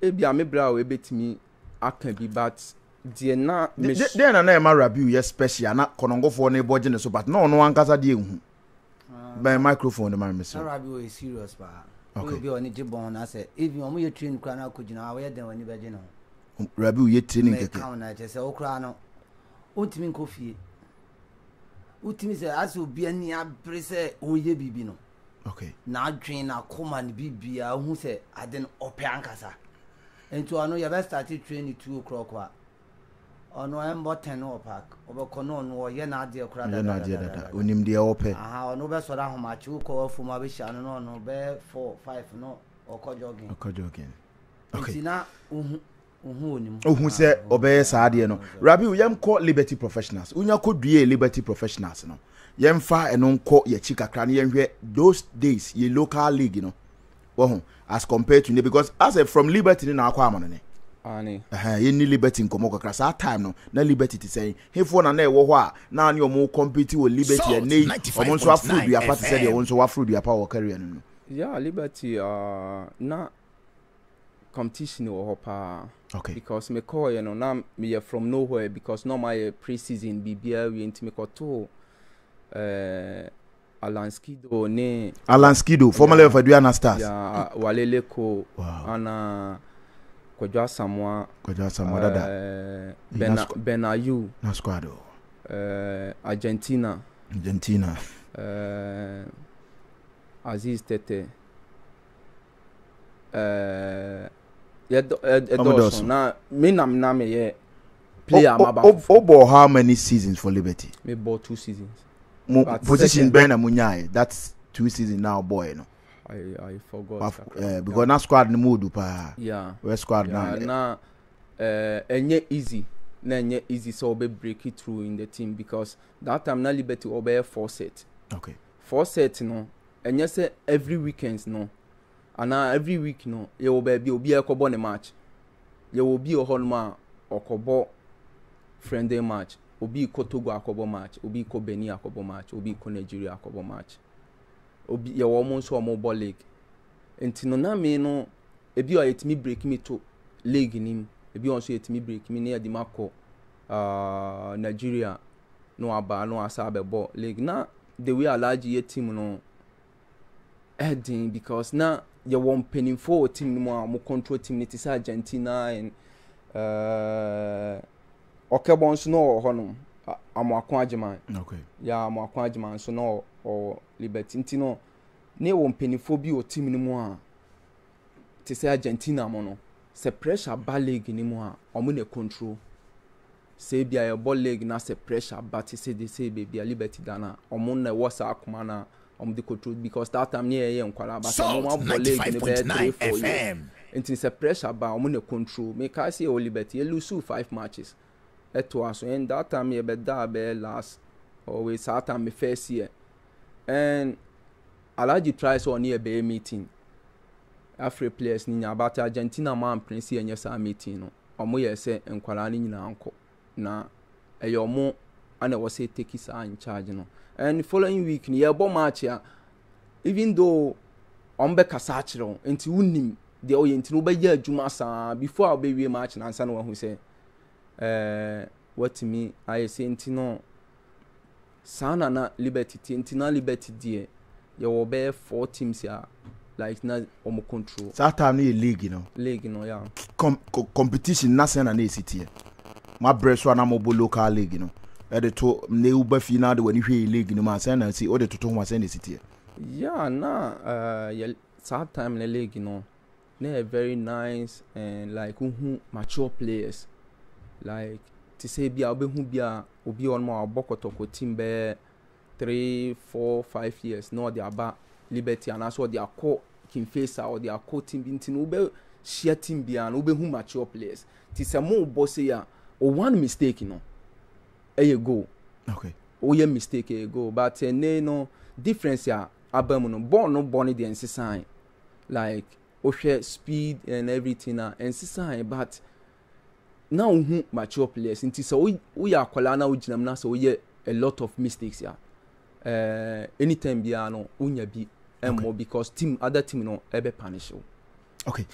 [SPEAKER 2] ebia me berɛ a ɛbɛtumi aka bi but deɛ na
[SPEAKER 1] De- de- deɛ na na ɛma rabio yɛ special na kɔnɔngɔfoɔ no bɔ gye ne so but na ɔno ankasa deɛ nhu bɛn microphone no ma me
[SPEAKER 4] mesrɛ
[SPEAKER 1] Sara
[SPEAKER 4] bi ɔyɛ serious paa
[SPEAKER 1] okay.
[SPEAKER 4] obi a ɔne gye bɔn no asɛ even ɔmo yɛ train koraa no akɔgyina hɔ a woyɛ dɛn w'ani bɛgye ne ho
[SPEAKER 1] um, rabi woyɛ training kɛkɛ
[SPEAKER 4] mɛkaw no kyɛ sɛ wo koraa no wontumi nkɔ fie wotumi sɛ asɛ obi ani abere sɛ ɔyɛ biribi no
[SPEAKER 1] okay.
[SPEAKER 4] n'adwen n'akoma ne biribiaa wohu sɛ ade no ɔpɛ ankasa nti ɔno yɛbɛstate train two o'clock a ɔno ɛmbɔ ten wɔ park ɔbɛkɔ no ɔno ɔyɛ n'adeɛ kora
[SPEAKER 1] dada ɔyɛ n'adeɛ dada onim deɛ ɔpɛ
[SPEAKER 4] aha ɔno bɛsɔre ahomakye wokɔ wafom abɛhyia no no ɔno bɛyɛ four five no ɔkɔ jogging
[SPEAKER 1] ɔkɔ jogging okay nti
[SPEAKER 4] na ohu ohu onim
[SPEAKER 1] ohu sɛ ɔbɛyɛ saa adeɛ no rabi yɛm kɔ liberty professionals wonya kɔ due liberty professionals no yɛmfa ɛno nkɔ yɛkyi kakra no yɛnhwɛ those days yɛ local league no wɔho as compared to ne because as a from liberty ne na akɔ amanɔne yɛnni liberty nkɔmmɔ kakra saa time no na liberty te sɛn hefoɔ na na ɛwɔ hɔ a na ne ɔmo compete wɔ liberty ɛnɛ yi ɔmo nso aforo duapa te sɛ deɛ wɔn nso waforo duapa wɔ career no mu
[SPEAKER 2] yeah liberty uh, na competition wɔ hɔ paa
[SPEAKER 1] okay.
[SPEAKER 2] because mekɔɔyɛ no na meyɛ from nowhere because na ɔmayɛ pre season biribiaa wie nti mekɔtoo uh, Alan Skido ne.
[SPEAKER 1] Alan Skido formerly of Aduana Stars.
[SPEAKER 2] Yeah, Wale Leko.
[SPEAKER 1] Wow.
[SPEAKER 2] And uh, Kwadwo Asamoah.
[SPEAKER 1] Kwadwo Asamoah dada.
[SPEAKER 2] Eh, ben
[SPEAKER 1] Ben
[SPEAKER 2] Ayew.
[SPEAKER 1] Na squad o.
[SPEAKER 2] Eh, Argentina.
[SPEAKER 1] Argentina.
[SPEAKER 2] Eh, Aziz Tete.
[SPEAKER 1] ɛɛ
[SPEAKER 2] ɛdɔɔso na me nam na me yɛ player
[SPEAKER 1] ma
[SPEAKER 2] ba
[SPEAKER 1] fofo. o bɔ how many seasons for liberty.
[SPEAKER 2] me bɔ two seasons.
[SPEAKER 1] mo position bɛn na mo nya yɛ that two seasons na o bɔ yɛ no.
[SPEAKER 2] I, I forgot.
[SPEAKER 1] But,
[SPEAKER 2] uh,
[SPEAKER 1] eh, because yeah. na squad ni mu odu pa.
[SPEAKER 2] Yeah.
[SPEAKER 1] We squad
[SPEAKER 2] yeah,
[SPEAKER 1] na.
[SPEAKER 2] Na eh enye easy. Na enye easy so be break it through in the team because that time na liberty obey four set.
[SPEAKER 1] Okay.
[SPEAKER 2] Faucet no, ɛnyɛ sɛ every weekend no anaa every week no yɛwɔ baabi a obiara kɔbɔ ne match. Yɛwɔ obi wɔ hɔnom a ɔkɔbɔ friendly match. Obi kɔ Togo akɔbɔ match, obi kɔ Benin akɔbɔ match, obi kɔ Nigeria akɔbɔ match. Obi yɛwɔ wɔn nso a wɔbɔ league. Nti no na me no ebi a yɛtumi break me to league nim, ebi wɔ nso yɛtumi break me na yɛde me akɔ uh, Nigeria no aba no asa abɛbɔ league na the way alaji yɛ team no ɛden because na yɛwɔ mpanyinfoɔ wɔ team no mu a wɔn control team no te sɛ argentina and ɛɛ ɔkɛbɔ nso na ɔwɔ hɔ nom amoako agyeman yɛ amoako agyeman nso na ɔwɔ liberty nti no na yɛwɔ mpanyinfoɔ bi wɔ team no mu a te sɛ argentina mo no sɛ pressure ba league no mu a wɔn na control. Sɛ ebia yɛbɔ league na sɛ pressure ba te sɛ de sɛ baabi a Liberty da no a, wɔn na ɛwɔ saa akoma no a wɔde control because that time ne yɛyɛ nkwadaa but sɛ
[SPEAKER 3] wɔn
[SPEAKER 2] abɔ league no bɛyɛ three four years nti sɛ pressure ba a wɔn na control. Mekae sɛ yɛwɔ Liberty yɛ lose five matches ɛtoa so and that time yɛbɛdaa bɛyɛ last or wei saa time me first year and Alhaji try sɛ ɔne yɛ bɛyɛ meeting afrɛ players no nyinaa but Argentina ma ampene sɛ yɛnyɛ saa meeting no. ɔmo yɛɛ sɛ nkɔlaa no nyinaa nkɔ na ɛyɛ ɔmo ana ɛwɔ sɛ take saa in charge no and following week no yɛbɔ match a even though ɔmo bɛ kasa akyerɛ wo nti wo nim deɛ ɔyɛ nti no wobɛyɛ adwuma saa before a wobɛwie match no ansa na wahu sɛ ɛɛ watumi ayɛ sɛ nti no Saa na na Liberty te. Nti na Liberty deɛ yɛwɔ bɛyɛ four teams a like na wɔn control.
[SPEAKER 1] Saa time no yɛ league no.
[SPEAKER 2] League no yeah.
[SPEAKER 1] Com co competition na sɛn na na esi teɛ. Mo abrɛ so a na mo bɔ local league no. Ɛde to ne wo ba fie na de w'ani hwɛ league no mu a sɛn na esi o de toto ho a sɛn na esi teɛ.
[SPEAKER 2] Yeah na uh, yɛ saa time no league no na ɛyɛ very nice and like wohu mature players like te sɛ bi a wobɛhu bi a obi wɔ hɔ nom a wabɔ kɔtɔkɔ team bɛyɛ three four five years na ɔde aba liberty anaasɛ ɔde akɔ king faisal ɔde akɔ team bi nti no wobɛhyia team biara no wobɛhu mature players nti sɛ mo bɔ se a o one mistake no ɛyɛ goal
[SPEAKER 1] okay.
[SPEAKER 2] woyɛ mistake ɛyɛ goal but ɛnɛ no difference a aba mu no bɔɔl no bɔ no deɛ nsesan like wohwɛ speed and everything a ɛnsesae but na wohu mature players nti sɛ woyɛ akwadaa na wogyina mu na sɛ woyɛ a lot of mistakes a uh, anytime biara no wonya bi ɛmmɔ because team other team no ɛbɛ punish wo
[SPEAKER 1] okay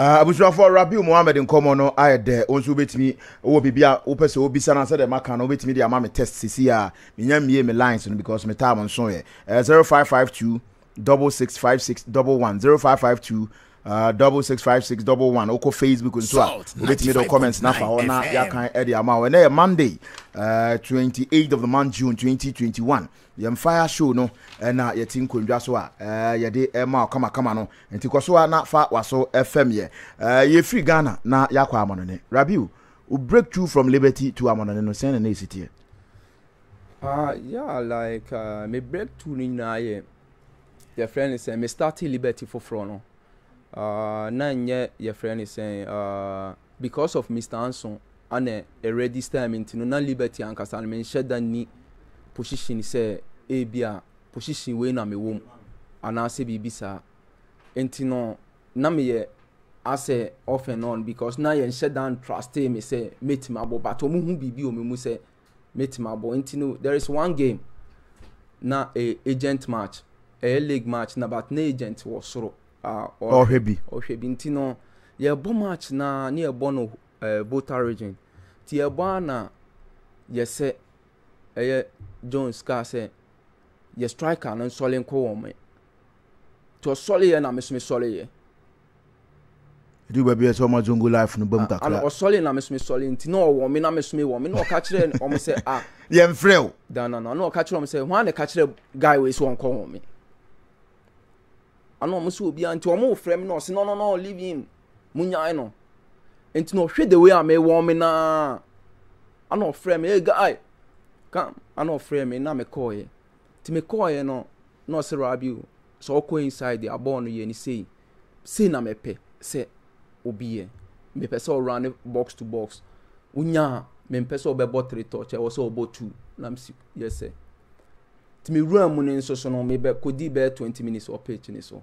[SPEAKER 1] Ah, abusuafoɔ rabiu mohammed nkɔmmɔ no ayɛ dɛ wo nso wobɛtumi wɔ biribi a wopɛ sɛ wobisa no sɛ dɛ maka no wobɛtumi de ama me test sisi a menya mmie me lines no because metaa mo nsoeɛ 0552 double six five six double one zero five five two uh, double six five six double one wokɔ facebook nso a wobɛtumi de comment na fa hɔ na yɛakan ɛde ama hɔ ɛnɛ yɛ monday uh, 28 of the month june 2021 yɛn fire show no ɛna yɛte nkonnwa so a uh, yɛde ɛma ɔkamakama no nti kɔ so a na fa waso fm yɛ uh, yɛfiri ghana na yɛakɔ amanɔne rabiu breakthrough from liberty to amanɔne no sɛn na na ɛsiteɛ
[SPEAKER 2] Ah yeah like uh, me breakthrough no nyinaa yɛ yɛfrɛ no sɛ me starting liberty foforɔ no uh, na nyɛ yɛfrɛ no sɛ uh, because of Mr. Anso ana register me nti no na liberty ankasa no menhyɛ da ni position sɛ ebi a position wei na mewɔ mu anaasɛ biribi saa nti no na meyɛ asɛ off and on because na yɛnhyɛ da ntraste me sɛ mɛtumi abɔ but ɔmo hu biribi ɔmo mu sɛ mɛtumi abɔ nti no there is one game na ɛyɛ agent match ɛyɛ league match na but na agent wɔ soro
[SPEAKER 1] ɔhwɛ bi
[SPEAKER 2] ɔhwɛ bi nti no yɛbɔ match na ne yɛbɔ no Volta region nti yɛbɔ a na yɛsɛ ɛyɛ Jones kaa sɛ yɛ striker no nsɔle nkɔ wɔn nti ɔsɔle yɛ na mesome sɔle yɛ
[SPEAKER 1] Edu baabi a ɛsɛ wɔn azongo life no bam
[SPEAKER 2] ah,
[SPEAKER 1] kakra.
[SPEAKER 2] Ana ɔsɔre na mesome sɔre nti na ɔwɔ me na mesome wɔ me na ɔka kyerɛ wɔn sɛ a. Ah.
[SPEAKER 1] Yɛn frɛ o.
[SPEAKER 2] Dana na ɔka kyerɛ wɔn sɛ wɔn a na ɛka kyerɛ guy wei sɛ wɔn kɔ wɔn me. Ana wɔn sɛ obiara nti wɔn frɛ me na ɔsi no no no leave him mo nyae no nti na ɔhwɛ the way a me wɔn me naa ana ɔfrɛ me hey guy come ana ɔfrɛ me na me kɔɔ yɛ Nti me kɔɔɛ no na ɔse Rabiu sɛ ɔkɔ inside a bɔɔl no yɛ ne sei, sei na mɛpɛ sɛ obi yɛ, mepɛ sɛ ɔrane box to box, wonya a mempɛ sɛ ɔbɛbɔ three touch ɛwɔ sɛ ɔbɔ two na msi yɛ sɛ. Nti me wuraa mu no nso so no mebɛ kɔdii bɛyɛ twenty minutes wɔ pitch ne so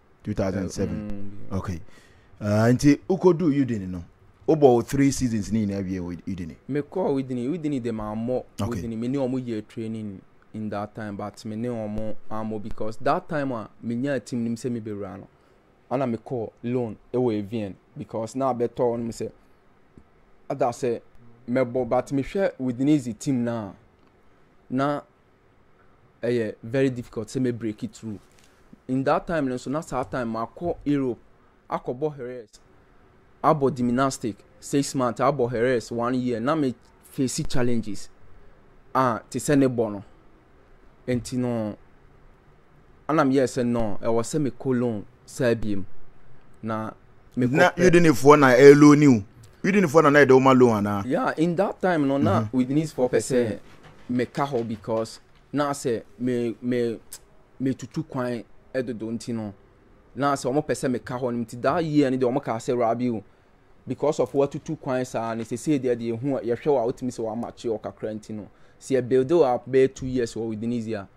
[SPEAKER 2] two thousand seven
[SPEAKER 1] mm. okay uh, nti wokɔduu udini no wobɔ wo three seasons ne nyinaa wie wɔ udini
[SPEAKER 2] mekɔɔ udini udini de mammɔ
[SPEAKER 1] okay.
[SPEAKER 2] udini me ne ɔmo yɛ training in that time but me ne ɔmo ammɔ because that time a menyaa tim nim sɛ mebɛwura no ana mekɔɔ loan ɛwɔ avian because na abɛtɔ ɔnom sɛ ada sɛ mɛbɔ but mehwɛ udinese team no a na ɛyɛ very difficult sɛ mɛ break through. In that time no nso na saa time makɔ Europe akɔbɔ Herès abɔ gymnastic six months abɔ Herès one year na me face challenges a te sɛ ne bɔ no nti no Ana meyɛɛ sɛ no, ɛwɔ sɛ mekɔ loan saa biem. Na mekɔ
[SPEAKER 1] Na Udinefoɔ na ɛyɛ loan ni o. Udinefoɔ na na yɛde woma loan anaa?
[SPEAKER 2] Yeah, in that time no, na mhm. Udinefoɔ pɛ sɛ meka hɔ because na sɛ me me metutu kwan dodo nti no na sɛ wɔn pɛ sɛ meka hɔ no nti that year no deɛ wɔn kaa sɛ rabi o because of watutu kwan saa ne sese deɛ deɛ ehu yɛhwɛ wɔ a wotumi sɛ wɔamakye wɔ kakra nti no sɛ yɛ build up bɛyɛ two years wɔ Udinese a.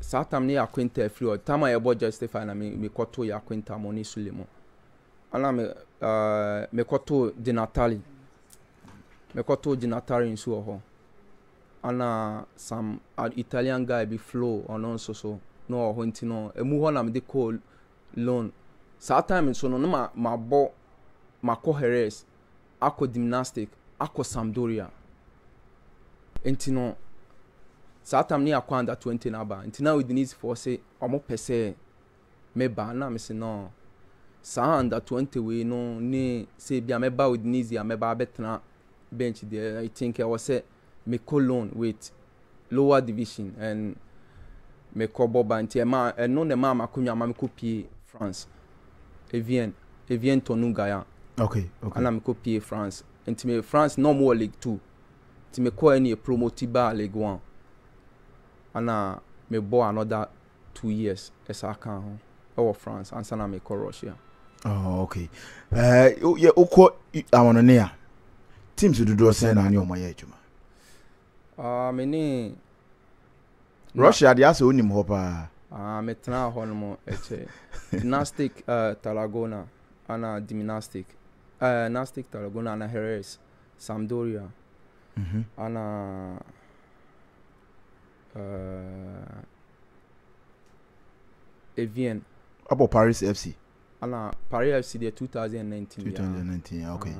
[SPEAKER 2] Saa tam no yɛ akwanta afiri hɔ. Tam a yɛbɔ justify na me mekɔto yɛ akwanta mo ne sule mo. Ana me uh, mekɔto genatali. Mekɔto genatali nso wɔ hɔ. Ana some uh, Italian guy bi flow ɔno nso so na wɔ hɔ nti no emu hɔ na mede kɔɔ loan. Saa time nso no na ma mabɔ makɔ Heres. akɔ Dimnastic akɔ Sampdoria nti no saa tam no yɛ akɔ under 20 no aba nti na Udinese foɔ se ɔmo pɛ sɛ me ba na me se no saa under 20 wei no ne sɛ ebi a mɛba Udinese a mɛba abɛtena bench deɛ I think ɛwɔ sɛ me colon with lower division and mekɔ bɔ ba nti ɛmaa ɛno na ɛmaa m'akonnwa ma mekɔ pie France Evian Evian Tonu Gaya
[SPEAKER 1] okay okay
[SPEAKER 2] ana mekɔ pie France nti me France na ɔmo wɔ league two nti mekɔ ɛni promote baa league one ana mebɔ another two years ɛsa ka ho ɛwɔ France ansa na mekɔ Russia.
[SPEAKER 1] Oh, okay. Uh, yɛ wokɔ amanɔne a teams dodoɔ sɛn na ne ɔma yɛ adwuma?
[SPEAKER 2] Uh, me ne
[SPEAKER 1] Russia deɛ asɛ wonim hɔ paa.
[SPEAKER 2] Uh, metenaa hɔ no mu ɛkyɛ gymnastic uh, Tarragona ana gymnastic uh, eh, gymnastic Tarragona ana Jerez Sampdoria
[SPEAKER 1] mm
[SPEAKER 2] -hmm. ana Evian.
[SPEAKER 1] Abɔ Paris FC.
[SPEAKER 2] Ana Paris FC deɛ 2019.
[SPEAKER 1] 2019 yeah, okay.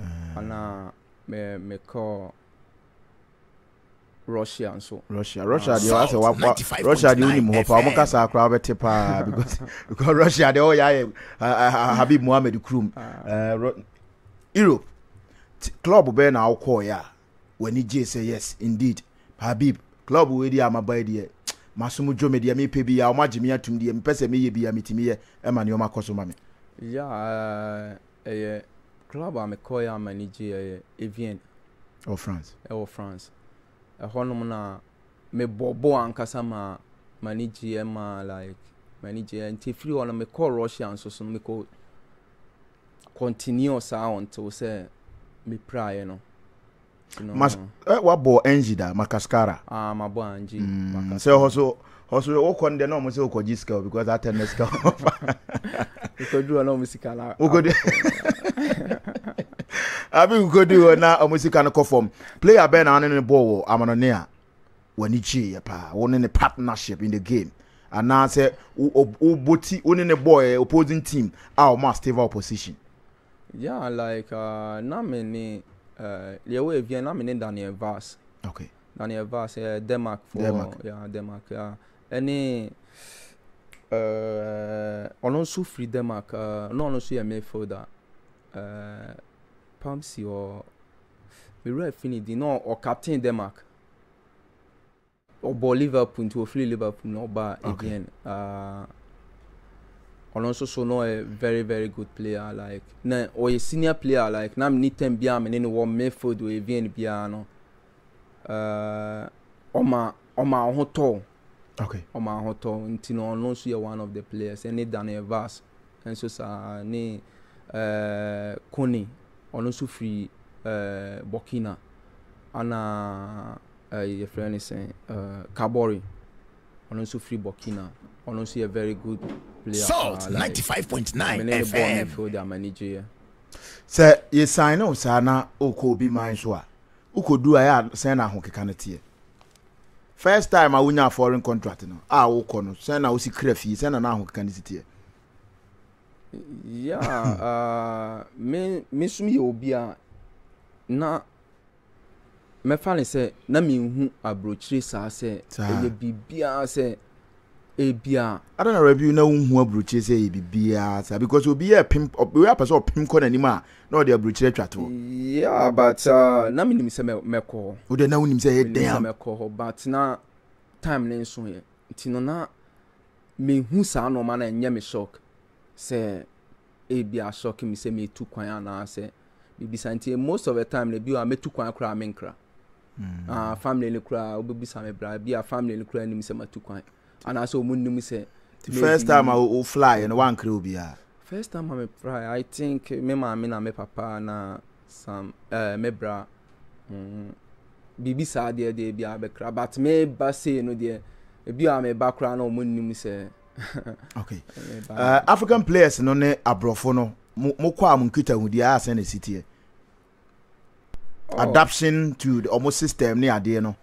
[SPEAKER 1] Uh,
[SPEAKER 2] ana me me call Russia nso.
[SPEAKER 1] Russia Russia deɛ wasɛ
[SPEAKER 3] wakwa
[SPEAKER 1] Russia deɛ wonim hɔ paa wɔn kasa koraa bɛte paa because because Russia deɛ ɔyɛ ayɛ Habib Mohammed kurom. Europe club bɛyɛ na awokɔɔ yɛ a. w'ani gyee sɛ yes indeed Pa Habib club wei deɛ a mabae deɛ masom dwo me deɛ mepɛ biaa ɔmo agye me atom deɛ mepɛ sɛ meyɛ biaa metumi yɛ ɛma nneɛma kɔ so ma me.
[SPEAKER 2] Yeah ah ɛyɛ club a mekɔeɛ a m'ani gyee ɛyɛ Evian
[SPEAKER 1] Ɛwɔ France.
[SPEAKER 2] ɛwɔ France ɛhɔ nom na mebɔ bɔɔl ankasa ma m'ani gyeeɛ ma like m'ani gyeeɛ nti ɛfiri hɔ no mekɔɔ Russia nso so no mekɔ continuous a until sɛ mepiraeɛ no. You know,
[SPEAKER 1] Mas eh, wabɔ Angie da Makaskara.
[SPEAKER 2] Ah, mabɔ Angie.
[SPEAKER 1] Mm,
[SPEAKER 2] Makaskara.
[SPEAKER 1] Sɛ hɔ so hɔ so wokɔ no deɛ na ɔmo sɛ wokɔgye sika o because atɛn na sika
[SPEAKER 2] wokɔduru hɔ na ɔmo sika no
[SPEAKER 1] wokɔdu abi wokɔdu hɔ na ɔmo sika no kɔ fam player bɛn na ɔne no bɔɔ wɔ amanɔne a w'ani gyeeɛ paa wo ne ne partnership in the game anaasɛ wobɔ ti wo ne ne bɔɔɛ opposing team a wɔn a stable opposition.
[SPEAKER 2] yeah like uh, na me ne uh, deɛ wɔ evian na me ne daniel vars
[SPEAKER 1] okay.
[SPEAKER 2] daniel vars uh, eh, denmark for
[SPEAKER 1] denmark.
[SPEAKER 2] Yeah, denmark yeah. ɛne ɔno uh, nso firi denmark uh, na ɔno nso yɛ midfielder uh, pamsi ɔ mewura fini di na ɔcaptain denmark Ɔbɔɔ Liverpool nti ɔfiri Liverpool na
[SPEAKER 1] ɔbaa
[SPEAKER 2] again. Uh, ɔno nso so na ɔyɛ very very good player like na ɔyɛ senior player like na ne tɛm biara me ne no wɔ midfield wɔ avian biara no uh, ɔma ɔma ɔho tɔɔ
[SPEAKER 1] Okay.
[SPEAKER 2] Ɔmo ahotɔ nti no ɔno nso yɛ one of the players ɛne Daniel Vaz nso saa ne ɛɛ Kone ɔno nso firi ɛɛ Burkina ana ɛɛ yɛfrɛ ne sɛn ɛɛ Kabore ɔno nso firi Burkina ɔno nso yɛ very good player
[SPEAKER 3] Salt
[SPEAKER 2] paa like
[SPEAKER 3] 95.9
[SPEAKER 2] mene ne bɔɔl
[SPEAKER 3] FM.
[SPEAKER 2] midfield a m'ani gye yɛ.
[SPEAKER 1] sɛ yɛsan ne wo saa na wokɔ obi man so a wokɔdu a ɛyɛ a sɛn na ahokeka no teɛ First time a wonya foreign contract no a wokɔ no sɛn na wosi kra fie sɛn na na ahokeka no si teɛ
[SPEAKER 2] ya uh, me mesum yɛ obi a na mɛfa ne sɛ na menhu aburokyire saa sɛ ɛyɛ biribiara sɛ ebia.
[SPEAKER 1] Ada na rabiw na wonhu aburokyire sɛ ɛyɛ biribiaa saa because obi yɛ pem obi apɛ sɛ ɔpem kɔ n'anim a na ɔde aburokyire atwa toɔ.
[SPEAKER 2] Yeah but uh, na menim sɛ mɛkɔ hɔ.
[SPEAKER 1] Wo deɛ na wonim sɛ ɛyɛ dɛn a.
[SPEAKER 2] mɛkɔ hɔ but na time ne nso yɛ nti no na mehu saa nɔɔma na ɛnyɛ me shock sɛ ebi asɔke me sɛ metu kwan anaasɛ bibisa nti most of the time na bi a metu kwan koraa menkra. mm. ah, family no koraa wobɛbisa me bra bi a family no koraa nim sɛ matu kwan anaasɛ ɔmu nnim sɛ
[SPEAKER 1] first time a wo fly no wankere obiara
[SPEAKER 2] first time a me fly i think me maame na me papa na sam uh, me bra mm, biribi saa deɛ deɛ biara bɛkra but me ba sei no deɛ ebi a me ba koraa na ɔmu nnim sɛ
[SPEAKER 1] okay uh, african players no ne aborɔfo no mokɔ a mo nkitahudi a asɛn na ɛsiteɛ
[SPEAKER 2] oh.
[SPEAKER 1] adaption to ɔmo system ne adeɛ no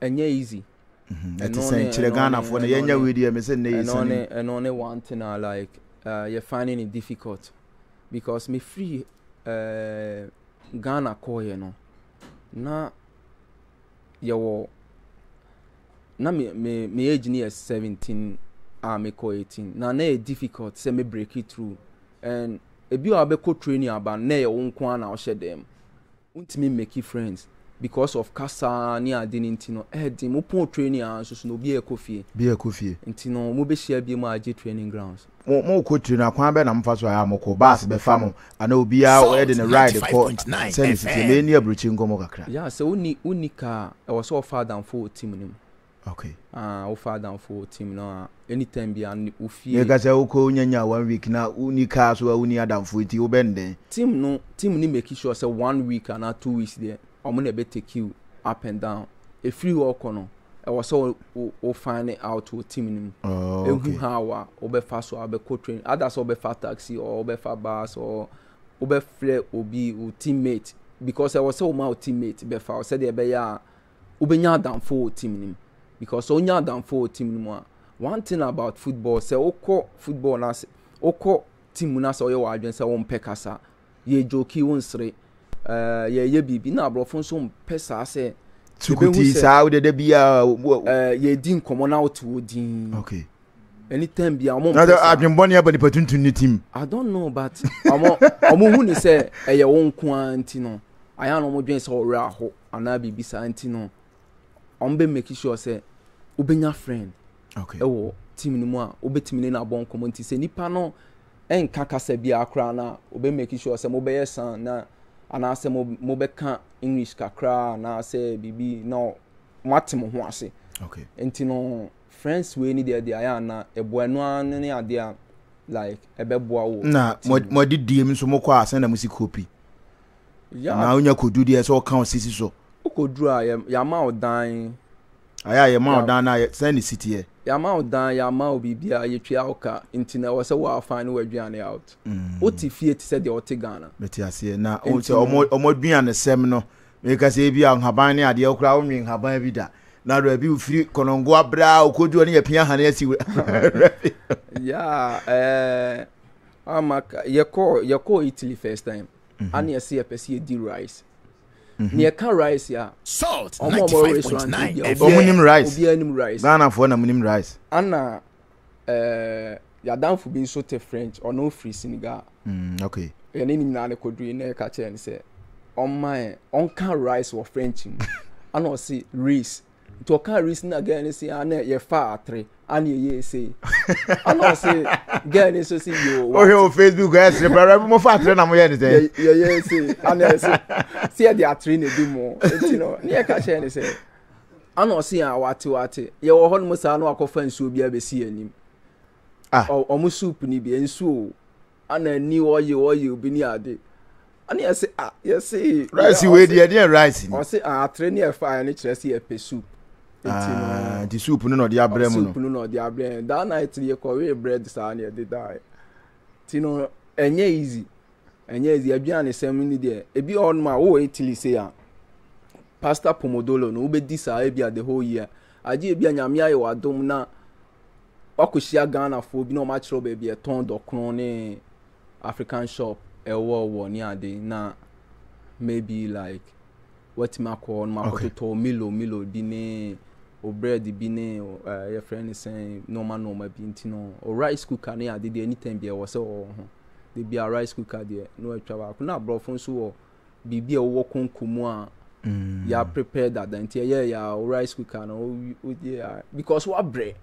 [SPEAKER 2] ɛnyɛ easy
[SPEAKER 1] mhm. ɛte sɛ nkyerɛ ghanafoɔ no
[SPEAKER 2] yɛnyɛ
[SPEAKER 1] wei deɛ me sɛ nnɛ yɛsane
[SPEAKER 2] ɛno ne one thing a like uh, yɛ finding it difficult because mefiri uh, ghana kɔɔyɛ no na yɛwɔ na me me me age no yɛ seventeen a mekɔ eighteen na na yɛ difficult sɛ me break it through and ebi a wabɛkɔ training aba no na yɛ wo nko ara na ɔhyɛ dɛm mu wontumi make friends because of kasa ne ade no nti no ɛden mo pɔn training a nso so na obi ɛkɔ fie
[SPEAKER 1] bi ɛkɔ fie
[SPEAKER 2] nti no wɔn bɛhyia bi mu a agye training grounds.
[SPEAKER 1] mo mo kɔ tiri no akwan bɛn na mo fa so a mo kɔ baasi bɛfa mo ana
[SPEAKER 3] obiara
[SPEAKER 1] ɔyɛ de ne ride kɔ
[SPEAKER 3] sɛ
[SPEAKER 1] ne sitie
[SPEAKER 3] mɛ
[SPEAKER 1] ni aburukyi nkɔmɔ kakra.
[SPEAKER 2] Yeah sɛ wonni wonni kaa a ɛwɔ sɛ ɔfa adanfo wɔ team no mu
[SPEAKER 1] okay
[SPEAKER 2] ah wofa adanfo wɔ team no a anytime bi a wo
[SPEAKER 1] fie mɛ ka sɛ wokɔ wonya nya one week na wonni kaa so a wonni adanfo nti wobɛn dɛn
[SPEAKER 2] team no team ni make sure sɛ one week ana two weeks deɛ. wɔn na ɛbɛ take you up and down. Ɛfiri hɔ rekɔ no, ɛwɔ sɛ wo wo find it out wɔ team no mu.
[SPEAKER 1] Oh,
[SPEAKER 2] Ehu
[SPEAKER 1] okay.
[SPEAKER 2] how a wobɛfa so a wobɛkɔ train. Ada sɛ wobɛfa taxi or wobɛfa bus or wobɛfrɛ obi wo teammate because ɛwɔ sɛ woma wo teammate bɛfa wo sɛdeɛ ɛbɛyɛ a wobɛnya adamfo wɔ team no mu because sɛ wonya adamfo wɔ team no mu a one thing about football sɛ wokɔ football no ase wokɔ team no ase ɔyɛ wɔ adwene sɛ wompɛ kasa yɛjokii wonsere ɛɛ yɛyɛ biribi na aborɔfo nso mpɛ saa sɛ
[SPEAKER 1] sukuti saa wode da biara
[SPEAKER 2] ɛɛ yɛdi nkɔmɔ na wote wo din
[SPEAKER 1] okay
[SPEAKER 2] anytime bi a
[SPEAKER 1] ɔmo
[SPEAKER 2] mpɛ saa
[SPEAKER 1] adwenbɔne aba nipa tuntun ne tim
[SPEAKER 2] i don't know but ɔmo ɔmo hu ne sɛ ɛyɛ wo nko ara nti no ayɛ na ɔmo dwen sɛ ɔwerɛ aho anaa biribi saa nti no wɔn bɛ make sure sɛ wobɛnya friend
[SPEAKER 1] okay.
[SPEAKER 2] ɛwɔ team no mu a wobɛtumi ne no abɔ nkɔmmɔ nti sɛ nipa no ɛnka kasa biara koraa no a wobɛ make sure sɛ mobɛyɛ san na anaasɛ mobɛka english kakra anaasɛ biribi na moate mo ho ase
[SPEAKER 1] okay.
[SPEAKER 2] nti no friends wei ne deɛ deɛ ayɛ ana ɛboa ɛno ara ne adeɛ a like ɛbɛboa wo
[SPEAKER 1] na mɔde diem nso mokɔ a sɛ na mosi kopi na wonya kɔdu deɛ sɛ ɔka wo sisi so
[SPEAKER 2] wokɔduru a yɛama wo dan
[SPEAKER 1] ayɛ a yɛma wo dan no ayɛ sɛn ne siteɛ
[SPEAKER 2] yɛama wo dan yɛama wo biribiaa yɛtwea wo ka nti na ɛwɔ sɛ wo afan ne w'aduane out mm. wote fie te sɛ deɛ wote ghana
[SPEAKER 1] mete aseɛ na sɛ ɔmo aduane sɛm no meka sɛ bi a nhaban ne adeɛ wokora wonwe nhaban bi da na do bi ofiri kɔnɔngo abira okodu ne yɛpia hane asi wura
[SPEAKER 2] ya ɛɛ eh, ama ka yɛkɔɔ yɛkɔɔ italy first time mhm. ana yɛsɛ yɛpɛ sɛ yɛdi rice mhm. neɛ ka rice a ɔma ɔmɔ restaurant
[SPEAKER 1] biaɔmunim rice
[SPEAKER 2] obiaa nim rice
[SPEAKER 1] ghanafoɔ na munim rice
[SPEAKER 2] ana eh, yɛadamfo bi nso te french ɔno wofiri senegal
[SPEAKER 1] mm, okay
[SPEAKER 2] yɛne ne nyinaa ne kɔdui na yɛka kyerɛ no sɛ ɔmma ɛ ɔnka rice wɔ french mu ana ɔse race nti ɔka resi na gɛɛ ne se ana yɛfa atere ana ɛyɛ sei ana ɔse gɛɛ ne so se yo
[SPEAKER 1] wohwɛ wɔ facebook ɛ sere brɛbrɛ mo fa atere na mo yɛ ne sɛ
[SPEAKER 2] yɛyɛ sei ana ɛse sɛ yɛde atere na ɛdi mo nti no ne yɛka kyerɛ ne sɛ ana ɔse a wate wate yɛwɔ hɔ no mo saa na wakɔfa nsuo bi abɛsi anim
[SPEAKER 1] Ah.
[SPEAKER 2] Ɔ ɔmo soup ni bi nsuo o. Ana ni ɔye ɔye obi ni ade. Ana yɛse ah yɛse.
[SPEAKER 1] Rice wei deɛ ɛdeɛ rice ni.
[SPEAKER 2] Ɔse ah atere ne ɛfa ɛne kyerɛ se yɛpɛ soup. Nti no.
[SPEAKER 1] Ah nti soup no na ɔde abrɛ mu no.
[SPEAKER 2] Soup
[SPEAKER 1] no
[SPEAKER 2] na ɔde abrɛ yɛn. That night yɛkɔwee bread saa na yɛde daeɛ. Nti no ɛnyɛ easy. Ɛnyɛ easy. Aduane sɛm ni deɛ ebi wɔ hɔnom a wowɔ Italy sei a pasta pomodoro no wobɛdi saa ebi a the whole year. Agye ebi a nyame ayɛ w'adom na wakɔhyia Ghanafoɔ bi na wɔakyerɛw baabi a ɛtɔn dɔkono ne African shop ɛwɔ wɔ ne ade na maybe like watumi akɔ hɔ
[SPEAKER 1] no
[SPEAKER 2] makɔtotɔ milo milo bi ne o bread bi ne eh, yɛfrɛ no sɛn nɔɔma nɔɔma bi nti no o rice cooker ne ade deɛ anytime bi ɛwɔ sɛ ɔwɔ ho de bi a rice cooker deɛ na watwa baako na aborɔfo nso wɔ biribi a wowɔ konko mu a
[SPEAKER 1] mm.
[SPEAKER 2] yɛ prepare dada nti ɛyɛ yɛ wo rice cooker no woyɛ a because wabrɛ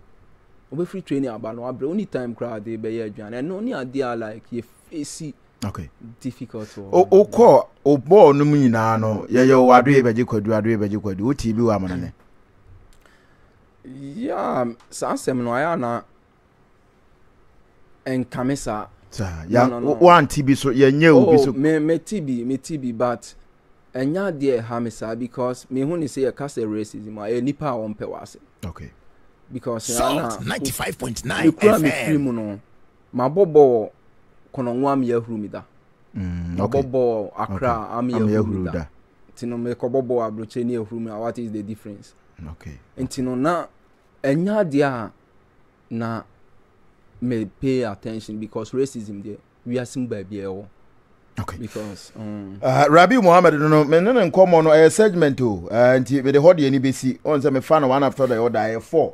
[SPEAKER 2] wobɛfiri training aba no wabrɛ woni time koraa de bɛyɛ aduane ɛno ne adeɛ a like yɛfɛsi
[SPEAKER 1] okay.
[SPEAKER 2] difficult
[SPEAKER 1] wokɔ wo bɔɔl no mu nyinaa no yɛyɛ wo adoe bɛgye kwadu adoe bɛgye kwadu wotii bi wɔ amanane
[SPEAKER 2] yeah saa asɛm no ayɛ ana ɛnkame saa.
[SPEAKER 1] saa ya
[SPEAKER 2] no, no, no.
[SPEAKER 1] wante bi so yɛnyɛ
[SPEAKER 2] oh, obi
[SPEAKER 1] so.
[SPEAKER 2] me me ti bi me ti bi but ɛnya deɛ ɛha me saa because me hu ne sɛ yɛka sɛ racism a ɛyɛ nipa a wɔmpɛ wɔ ase.
[SPEAKER 1] okay.
[SPEAKER 2] because ɛna
[SPEAKER 3] me
[SPEAKER 2] kura me firi mu no mabɔ bɔɔ kɔnɔngo ami ahuru mi da.
[SPEAKER 1] Mm, okay.
[SPEAKER 2] mabɔ bɔɔ akra
[SPEAKER 1] okay.
[SPEAKER 2] ami
[SPEAKER 1] ahuru
[SPEAKER 2] mi da. nti no mekɔbɔ bɔɔ aburokye ne ahuru mi da what is the difference.
[SPEAKER 1] okay.
[SPEAKER 2] nti no na. Ɛnyɛ adeɛ a na me pay attention because racism deɛ wiase mu baabi ɛwɔ.
[SPEAKER 1] Okay.
[SPEAKER 2] Because um,
[SPEAKER 1] uh, Rabi Muhammad no no me ne ne nkɔmmɔ no ɛyɛ segment o uh, nti mede hɔ deɛ ni bɛsi ɔn sɛ mefa no one after the other ɛyɛ four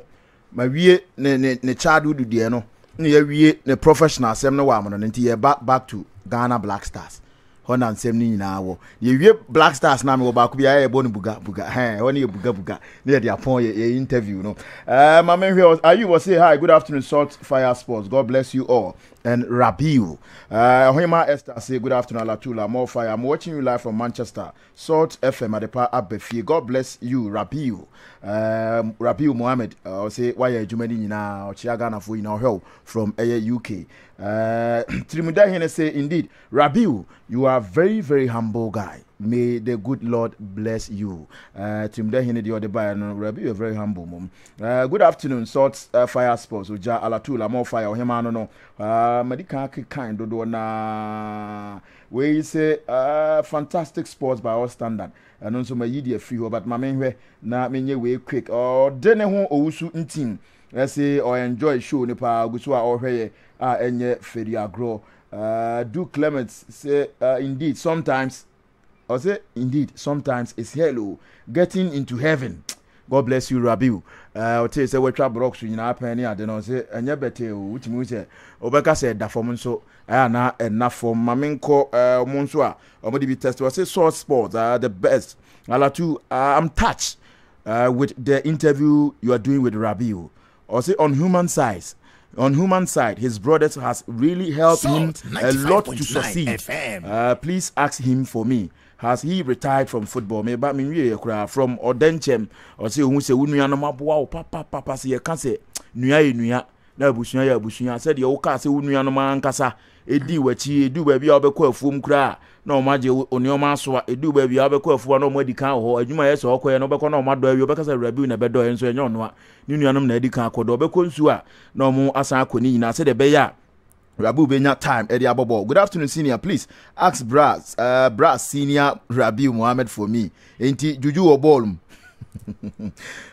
[SPEAKER 1] ma wie ne ne ne childhood deɛ no ne yɛwie ne professional asɛm no wɔ amono no nti yɛba back to Ghana Black Stars Hɔ na nsɛm no nyinaa wɔ. Yɛwie Black Stars na mewɔ baako biara yɛbɔ no buga buga. Hɛn, hɔ no yɛ buga buga. Ne yɛde apɔn yɛ yɛ interview no. Ɛɛ ma menhwɛ ɔ- Ayu wɔ se hi good afternoon Salt Fire Sports God bless you all and Rabiu. Ɛɛ Ɔhema Esther se good afternoon Alatula more fire I'm watching you live from Manchester Salt FM Adepa aba fie God bless you Rabiu. Ɛɛ Rabiu Mohammed ɛɛ, ɔse wayɛ adwuma no nyinaa ɔkyea Ghanafoɔ nyinaa ɔhwɛ wo from ɛyɛ UK. Ɛɛ Tirimudahene se indeed Rabiu you are very very humble guy may the good lord bless you atumdɛ hene deɛ ɔde baeɛ no Rabiu yɛ very humble mom uh, good afternoon salt uh, fire sports ogya alatul amor fire ɔhemaa no no uh, madi kan akekan dodoɔ na wei sɛ uh, fantastic sports by all standard ɛno nso mayi deɛ afiri hɔ but ma menhwɛ na menyɛ wei quick ɔde ne ho ɔwusu ntim ɛse ɔ enjoy show ne paa gu so a ɔhwɛ yɛ a ɛnyɛ fɛdi agorɔ uh, do clement say uh, indeed sometimes I say indeed sometimes it's hell oh, getting into heaven god bless you rabiu uh, ɔtee sɛ watwa brɔk so nyinaa pɛn ne ade no sɛ ɛnyɛ bɛtee o wotumi hu sɛ wobɛka sɛ ɛda fam nso ɛyɛ anaa ɛna fam ma menkɔ uh, ɔmo nso a ɔmode bi test ɔse salt sports uh, the best alatu uh, i'm touched uh, with the interview you are doing with rabiu Ɔse on human size on human side his brothers has really helped him a lot to succeed uh, please ask him for me has he retired from football me ba me wie koraa from ɔdɛnkyɛm ɔse ohun sɛ wo nuanom aboa wo papapapa sɛ yɛka sɛ nua yɛ nua na abusua yɛ abusua sɛdeɛ wokaa sɛ wo nuanom ankasa Edii w'akyi, eduu baabi a wobɛkɔ afuom koraa a, na wɔagye wo nneɛma asoa. Eduu baabi a wobɛkɔ afuo a, na wɔadi kan wɔ hɔ. Adwuma a ɛyɛ sɛ ɔkɔyɛ no, wobɛkɔ na wɔadɔ awie. Wobɛka sɛ Rabiu na ɛbɛdɔe, nso ɛnyɛ ɔno a ne nuanom na adi kan akɔdɔ. Wobɛkɔ nsu a, na wɔasan akɔ ne nyinaa sɛdeɛ ɛbɛyɛ a Rabiu bɛnya time de abɔ bɔɔl. Good afternoon senior, please ask bra, uh, bra senior Rabiu Mohammed for me. Enti dwudwu wɔ bɔɔl mu.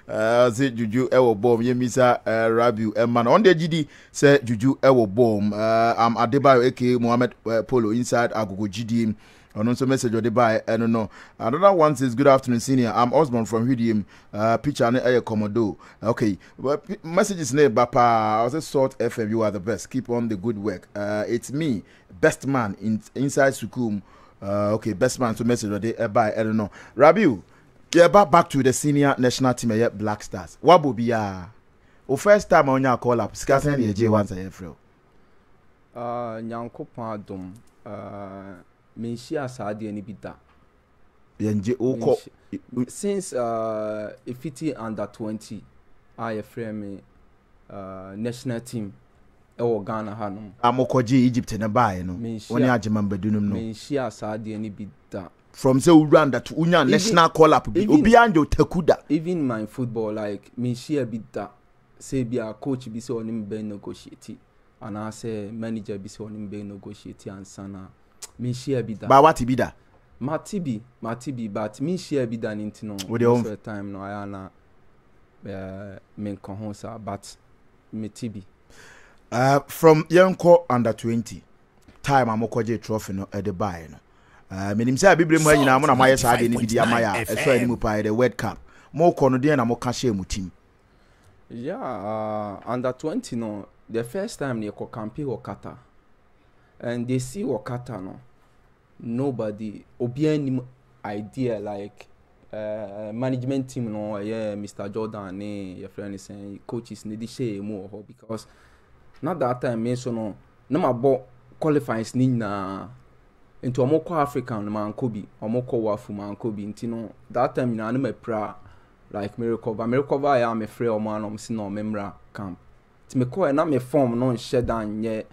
[SPEAKER 1] Ɔse dwudwu wɔ bɔɔl mu. Yɛmmisa Rabiu ma no. Ɔno deɛ gye di sɛ dwudwu wɔ bɔɔl mu. Am Adebayo aka Mohammed Polo inside Agogo Gyidie. Ɔno nso message ɔde bae ɛno no. Another one says good afternoon senior. Am Osborn from Hwidiem. Picture no ɛyɛ kɔmɔdo. Okay. Messages no ba paa. Ɔse Salt FM you are the best. Keep on the good work. It's me Best man in inside sukuu mu uh, okay best man so message ɔde ɛbae ɛno no Rabiu yɛba back to the senior national team ɛyɛ Black Stars wabɔ biara o first time a ɔnya call up sika sɛn na yɛgye wansa yɛfrɛ o.
[SPEAKER 2] Uh, Nyankopɔn adom uh, menhyia saa deɛ no bi da.
[SPEAKER 1] yɛngye wokɔ
[SPEAKER 2] since uh, ɛfiti under 20 a yɛfrɛ me uh, national team ɛwɔ ghana ha nom
[SPEAKER 1] a mokɔgye egypt no baeɛ no wone agyema mbadu nom no
[SPEAKER 2] menhyia saa deɛ no bi da
[SPEAKER 1] from sɛ wowura ndato wonya national call up bi obiaa ngye otaku da
[SPEAKER 2] even my football like menhyia bi da sɛ bi a coach bi sɛ ɔne me bɛn negotiate anaasɛ manager bi sɛ ɔne me bɛn negotiate ansa na Menhyia bi da.
[SPEAKER 1] Ba wate bi da?
[SPEAKER 2] Mate bi, mate bi but menhyia bi da no nti no most of the time no ayɛ na eh, menkɔ ho saa but mete bi.
[SPEAKER 1] Uh, from yɛnkɔ under 20 time a mokɔgye trophy no ɛde eh, baeɛ no uh, menim sɛ abibire mu anyinaa mo na moayɛ saa adeɛ no bi de ama yɛ a ɛsɔ anim paa yɛde world cup mokɔ no deɛ na moka hyɛɛ mo tim
[SPEAKER 2] yeah uh, under 20 no the first time no yɛkɔ campaign wɔ qatar and they see wɔ Qatar no nobody obiara nim idea like uh, management team no ɛyɛ eh, Mr Jordan ne yɛfrɛ no sɛn coaches ne de hyɛ mu wɔ hɔ because na that time me nso no na ma bɔ qualifies ne nyinaa nti wɔn kɔ African no ma nkɔ bi wɔn kɔ wafu ma nkɔ bi nti no that time nyinaa no ma pira like me recover me recover yɛ a me frɛ wɔn a na wɔn si na wɔn mmra camp. nti me kɔɛ na me form no nhyɛ da nyɛ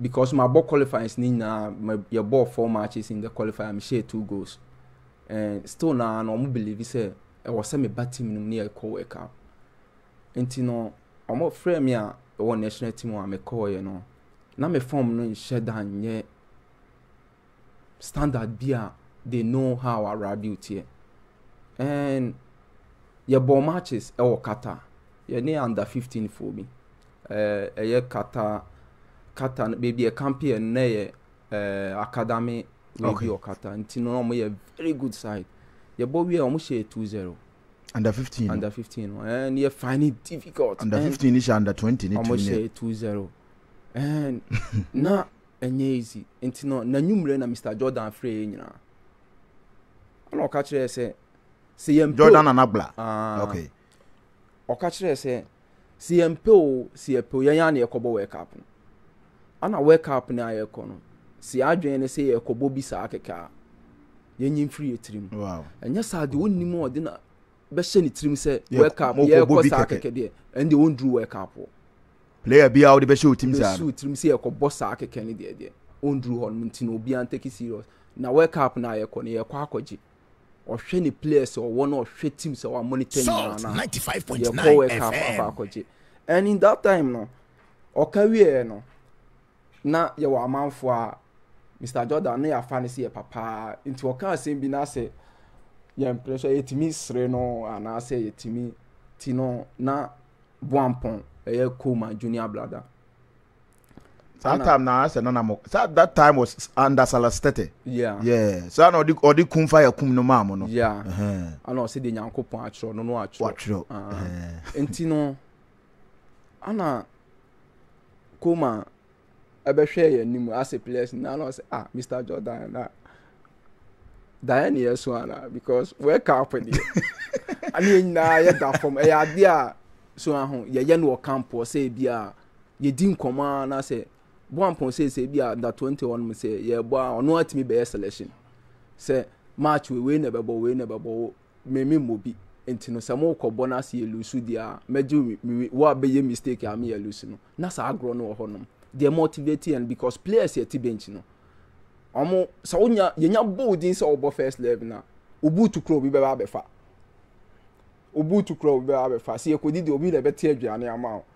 [SPEAKER 2] because ma bɔ qualifiers ne nyinaa ma yɛ bɔ four matches in the qualifier me hyɛ two goals and still na na ɔmo believe sɛ ɛwɔ sɛ me ba team no mu ne yɛ kɔ world cup nti no ɔmo frɛ me a ɛwɔ national team a me kɔɛ no na me form no nhyɛ da nyɛ. standard bi a they know how a radio teɛ and yɛbɔɔ matches ɛwɔ Qatar yɛne under 15 foɔ bi ɛɛ ɛyɛ Qatar Qatar no baabi yɛ camp yɛ no na yɛ ɛɛ academy wei bi wɔ Qatar nti no na wɔn yɛ very good side yɛbɔ wie a wɔn hyɛ yɛ 2-0
[SPEAKER 1] under 15 no
[SPEAKER 2] under 15 no and yɛ find it difficult
[SPEAKER 1] under
[SPEAKER 2] and
[SPEAKER 1] 15 ni hyɛ under 20 ni
[SPEAKER 2] wɔn
[SPEAKER 1] 2 hyɛ ne
[SPEAKER 2] yɛ 2-0 and na. ɛnyɛ easy nti no n'anwummerɛ na mr jordan frɛ yɛ nyinaa ɛna ɔka kyerɛ sɛ sɛ yɛn pɛ
[SPEAKER 1] jordan nana bla
[SPEAKER 2] ah.
[SPEAKER 1] okay
[SPEAKER 2] ɔka kyerɛ sɛ sɛ yɛn pɛ o sɛ yɛn pɛ o yɛn yɛ ana yɛkɔbɔ wake up no ana wake up no a yɛkɔ no sɛ yɛn adwene no sɛ yɛkɔbɔ bi saa kɛkɛ a yɛn nyi mfiri yɛ tirim ɛnyɛ saa de wɔn nim ɔde na bɛhyɛ ne tirim sɛ wake
[SPEAKER 1] up
[SPEAKER 2] yɛkɔ saa
[SPEAKER 1] kɛkɛ
[SPEAKER 2] deɛ ɛn deɛ wɔn duru wake up wɔ.
[SPEAKER 1] Player bi a wode bɛhyɛ wo tim saa no.
[SPEAKER 2] Bɛsu tirim sɛ yɛkɔbɔ saa kɛkɛ no deɛ deɛ ɔnduru hɔ nom nti no obiara ntake serious. Na World Cup no a yɛkɔ no yɛkɔ akɔgye. Ɔhwɛ ne players a ɔwɔ na ɔhwɛ team sɛ wɔamonitor nyinaa no a yɛkɔ World Cup akɔ akɔgye. And in that time no ɔka wieɛ no na yɛwɔ amanfoɔ a Mr Jordan ne yɛafa no sɛ yɛ papaa nti ɔka asɛm bi na sɛ yɛmpere so yɛtumi sere no anaasɛ yɛtumi ti no na Boampɔn, ɛyɛ Kolma Junior Blada.
[SPEAKER 1] saa
[SPEAKER 2] Ana-
[SPEAKER 1] time na ayɛ sɛ nana mo sa that time was s- under salastete
[SPEAKER 2] Yeah.
[SPEAKER 1] yeah saa na ɔde ɔde kun fa yɛ kum no maa mo no
[SPEAKER 2] Yeah.
[SPEAKER 1] Ɛhɛn.
[SPEAKER 2] ana ɔsɛ deɛ nyankopɔn atwerɛ no no atwerɛ
[SPEAKER 1] watwerɛ
[SPEAKER 2] Ah.
[SPEAKER 1] Ɛhɛn.
[SPEAKER 2] nti no ana koma bɛhwɛɛ yɛn anim asɛ players nyinaa na ɔsɛ ah mr jordan na daeɛ ne yɛ so ana because world cup deɛ ɛne yɛn nyinaa yɛ da fam ɛyɛ adeɛ a so aho yɛyɛ no wɔ camp wɔ sɛ ebi a yɛdi nkɔmɔ a na sɛ boampɔn sɛ sɛ ebi a da twenty one mu sɛ yɛbɔ a ɔno atumi bɛyɛ selection sɛ match wei wei na ɛbɛbɔ wei na ɛbɛbɔ me me mmɔ bi nti no sɛ mokɔ bɔ no ase yɛ lusu deɛ a mɛgye me wo a bɛyɛ mistake a meyɛ lusu no na saa agorɔ no wɔ hɔ nom deɛ motivate yɛn because players yɛ ti bench no ɔmo sɛ wonya yɛnya bold din sɛ ɔbɔ first eleven a obuutu kura obi bɛba abɛfa obuutu kura obi bɛba abɛfa sɛ yɛkɔdi deɛ obi na ɛbɛte aduane ama wo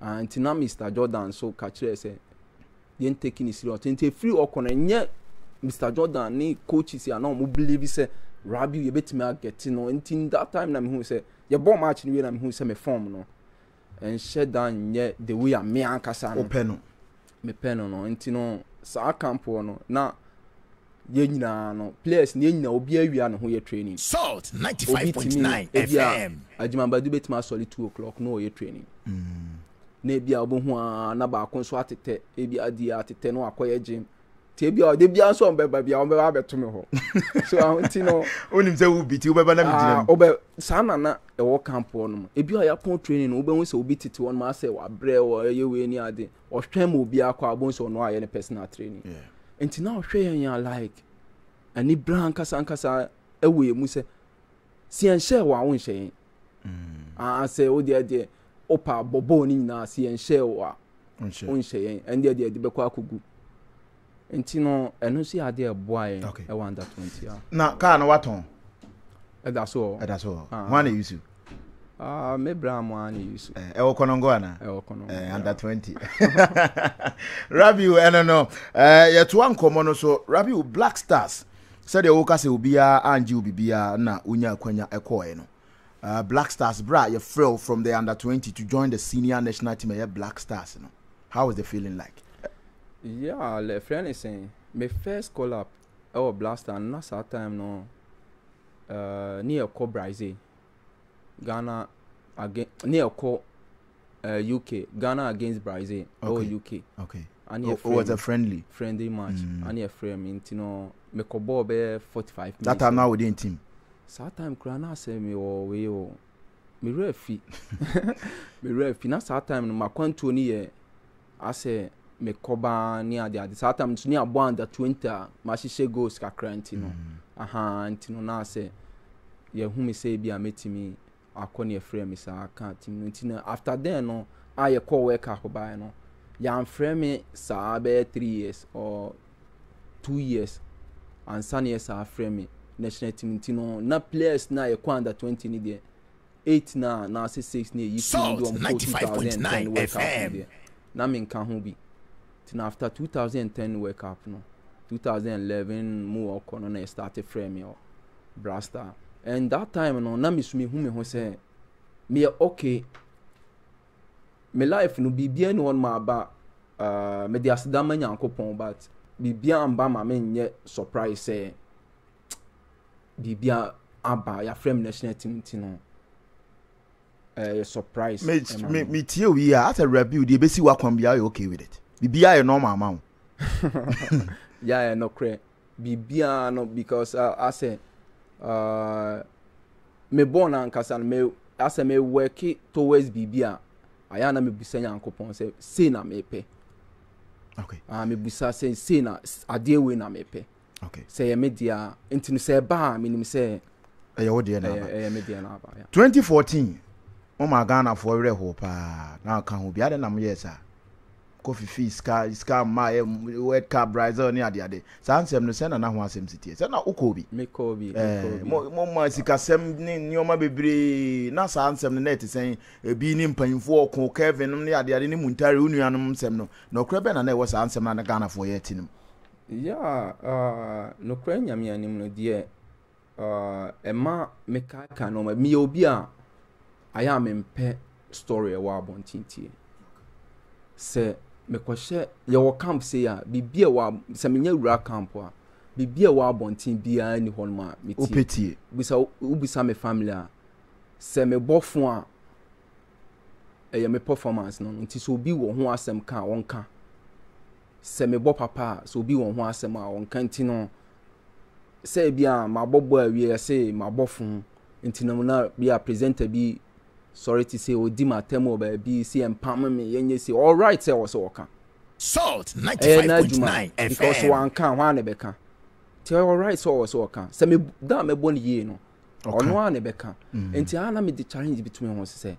[SPEAKER 1] Nti
[SPEAKER 2] na Mr. Jordan so ka kyerɛ sɛ yɛn take ne serious nti efiri ɔkɔ no nyɛ Mr. Jordan ne coaches a na wɔn believe sɛ Rabiu yɛbɛtumi agɛte no nti in that time na mehu sɛ yɛbɔ match no wie na mehu sɛ me form no nhyɛ da nyɛ the way a me ankasa no.
[SPEAKER 1] Opɛ no.
[SPEAKER 2] mepɛ no no nti no saa camp hɔ no na yɛn nyinaa no players no yɛn nyinaa obi awia ne ho yɛ training.
[SPEAKER 3] Salt ninety five point nine FM.
[SPEAKER 2] Obi tumi ebi a Ajimabadu betumi asɔre two o'clock na ɔyɛ training. Mm. Na ebi a ɔbɛhu a na baako nso atetɛ ebi adi atetɛ na wakɔyɛ gym. Te ebi a ɔde bi nso ɔbɛba bi a ɔbɛba abɛto me hɔ. So ahun ti no.
[SPEAKER 1] Onim sɛ wo bi ti wobɛba na
[SPEAKER 2] mi
[SPEAKER 1] gyina mu.
[SPEAKER 2] Ɔbɛ saa na na ɛwɔ camp hɔ nom. Ebi a yɛapɔn training no wobɛhu sɛ obi tete hɔ nom asɛ wabrɛ ɔyɛ wei ni ade. ɔhwɛ ma obiara kɔ abom sɛ ɔno ayɛ ne personal training nti na ɔhwɛ yɛn yɛn like ani bere ankasa ankasa ɛwɔ yɛn mu sɛ si yɛn hyɛ wɔ awo nhyɛ yɛn mm. aa sɛ o deɛ deɛ ɔpa bɔbɔɔ ne nyinaa si yɛn hyɛ wɔ a
[SPEAKER 1] o
[SPEAKER 2] nhyɛ yɛn ɛndeɛ deɛ de bɛkɔ akɔgu nti no ɛno nso yɛ adeɛ ɛboa yɛ
[SPEAKER 1] okay.
[SPEAKER 2] ɛwɔ under twenty a.
[SPEAKER 1] na kaa no watɔn.
[SPEAKER 2] ɛda so hɔ.
[SPEAKER 1] ɛda so hɔ.
[SPEAKER 2] Ah.
[SPEAKER 1] wɔn ana yusu.
[SPEAKER 2] aa ah, me bra mo ana yusu.
[SPEAKER 1] Eh, ɛwɔ kɔnɔngo ana.
[SPEAKER 2] ɛwɔ kɔnɔngo.
[SPEAKER 1] ɛɛ eh, under twenty. rabiu ɛno no ɛɛ eh, yɛtoa nkɔmɔ no so rabiu black stars sɛdeɛ wɔka sɛ obiara angye obibiara na wonya akwanya ɛkɔɛ no Black Stars berɛ a yɛfrɛ wo from the under twenty to join the senior national team ɛyɛ Black Stars no how was the feeling like?
[SPEAKER 2] Yeah, ɛfrɛ ne sɛn me first call up ɛwɔ Black Stars no na saa time no uh, ne yɛkɔ Brazil Ghana again ne yɛkɔ Uh, UK, Ghana against Brazil. Oh,
[SPEAKER 1] okay.
[SPEAKER 2] Oh, UK.
[SPEAKER 1] Okay.
[SPEAKER 2] And
[SPEAKER 1] oh,
[SPEAKER 2] oh,
[SPEAKER 1] was a friendly.
[SPEAKER 2] Friendly match.
[SPEAKER 1] Mm.
[SPEAKER 2] And a friend, me, you know, me ko ball be 45 minutes.
[SPEAKER 1] That time now we didn't team.
[SPEAKER 2] So that time, Krana say me, oh, we, oh, me refi. me refi. Now, that time, no, my quantum, yeah, I say, me kɔba ne ade ade saa tam nso ne abɔ under twenty a mahyehyɛ goals kakra nti no mm. aha nti no na asɛ yɛhu me sɛ ebi a mɛtumi akɔ na yɛfrɛɛ me saa ka tim no nti na after then no a yɛkɔɔ work up baeɛ no yɛamfrɛ me saa bɛyɛ three years or two years ansa na yɛ saa frɛ me national team nti no na players na yɛkɔ under twenty ni deɛ eight na na ase six na ɛyi
[SPEAKER 3] fi
[SPEAKER 2] mu de wɔn kɔ two thousand ten
[SPEAKER 3] work
[SPEAKER 2] up deɛ na menka ho bi. Nti na after two thousand and ten work up no, two thousand and eleven mu wɔ kɔ no na yɛ start frɛ me wɔ Brastar. And that time no, na mesu mehu me ho sɛ meyɛ okay. Me life no, biribiara ni hɔ no ma aba, uh, mede aseda ma Nyankopɔn, but biribiara mba ma menyɛ surprise sɛ biribiara aba, yɛafrɛ me national team nti no. ɛyɛ surprise.
[SPEAKER 1] Me
[SPEAKER 2] ɛma
[SPEAKER 1] me
[SPEAKER 2] me.
[SPEAKER 1] me tie wo yie a asɛ review deɛ ebesi w'akwan biara yɛ okay with it biribiara yɛ normal ama wo.
[SPEAKER 2] ya yɛ nokorɛ biribiara no because uh, asɛ uh, me bɔɔ no ankasa no me asɛ me worki towards biribi a ayɛ a na mebusa nyankopɔn sɛ sei na mepɛ
[SPEAKER 1] okay.
[SPEAKER 2] uh, mebusa sɛ sei na adeɛ wei na mepɛ
[SPEAKER 1] okay
[SPEAKER 2] sɛ yɛ me deɛ nti no sɛ ɛba a menim sɛ
[SPEAKER 1] ɛyɛ wo deɛ na aba
[SPEAKER 2] ɛyɛ me deɛ na aba
[SPEAKER 1] 2014 mo ma Ghanafoɔ werɛ hoo paa na aka ho bi adɛn na moyɛɛ saa kɔ fifi sika sika ma ɛ word car Brazil ne ade ade saa nsɛm no sɛ na na ho asɛm si teɛ sɛ na wokɔɔ bi
[SPEAKER 2] mekɔɔ bi ɛɛ
[SPEAKER 1] mo mo ma sikasɛm ne nneɛma bebree na saa nsɛm no na ɛte sɛn ebi ne mpanyinfoɔ ɔko Kevin nom ne ade ade ne Muntari wo nuanom nsɛm no na ɔkura bɛn na na ɛwɔ saa nsɛm na na Ghanafoɔ yɛ ti no
[SPEAKER 2] Yeah, nokorɛ nyame anim no deɛ ɛma mekaakae nneɛma. Meyɛ obi a ayɛ a mempɛ story ɛwɔ abɔnten tie. Sɛ mekɔhyɛ yɛwɔ camp sei a biribi a ɛwɔ sɛ menyɛ wura camp a biribi a ɛwɔ abɔnten biara ni hɔ nom a metie. Bisa wobisa me family a sɛ mebɔ fo a ɛyɛ me performance no no nti sɛ obi wɔ ho asɛm ka a wɔnka sɛ mebɔ papa a sɛ obi wɔ ho asɛm a wɔnka nti no sɛ ebi a mabɔ bɔ awie yɛse mabɔ fo nti no na bi a presenter bi sɔre te sɛ odi ma atɛm wɔ baabi sɛ yɛmpam me yɛnyɛ si all right sɛ wɔ sɛ wɔka
[SPEAKER 3] Salt 95.9 FM.
[SPEAKER 2] Because one can one be can. Tell right so so can. Say me that me born ye no. ɔno ara na ɛbɛka mm. nti a na mede challenge bi to me ho sɛ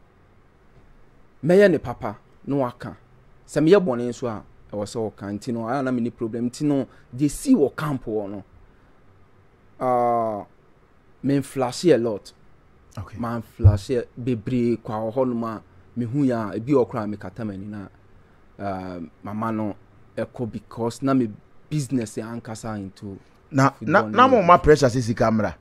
[SPEAKER 2] mɛyɛ ne papa na waka sɛ meyɛ bɔne nso a ɛwɔ sɛ ɔka nti no a na mene problem nti no deɛ sii wɔ camp hɔ no uh, memflashe a lot
[SPEAKER 1] okay.
[SPEAKER 2] mamflashe bebree kwa wɔ hɔnom a mehu yɛ a ebi wɔ koraa mekata m'ani no a uh, mama no ɛkɔ because na me business ankasa into
[SPEAKER 1] na na na mo ma pressure sɛ sika mmra.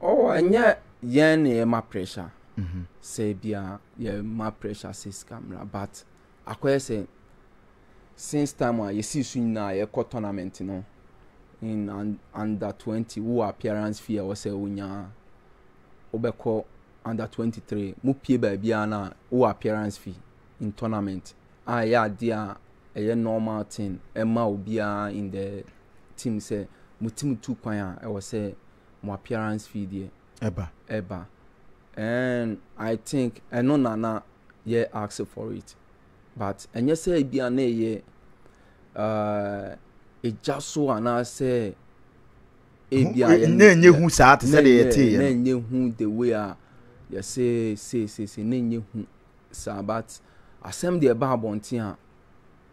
[SPEAKER 2] oh ɛnyɛ yɛn na yɛ ma pressure mhm. sɛ bia yɛ ma pressure sɛ sika mmra but akɔyɛ sɛ since time a yɛsii so nyinaa yɛkɔ tournament no in an, under twenty wo appearance fee a ɛwɔ sɛ wonya wobɛkɔ under twenty three mo pie baabiara na wo appearance fee in tournament a ɛyɛ adeɛ a ɛyɛ normal thing ɛma obiara in the team sɛ mo team tu kwan a ɛwɔ sɛ mo appearance fee deɛ
[SPEAKER 1] ɛba
[SPEAKER 2] ɛba and I think ɛno na na yɛ ask for it but ɛnyɛ sɛ ebi a na ɛyɛ ɛgya uh, so anaasɛ ebi
[SPEAKER 1] a
[SPEAKER 2] yɛ
[SPEAKER 1] na ɛnyɛ hu saa te sɛ deɛ
[SPEAKER 2] yɛte
[SPEAKER 1] yɛ na
[SPEAKER 2] ɛnyɛ hu the way a yɛsɛ seesese na ɛnyɛ hu saa but asɛm deɛ ɛba abɔnten a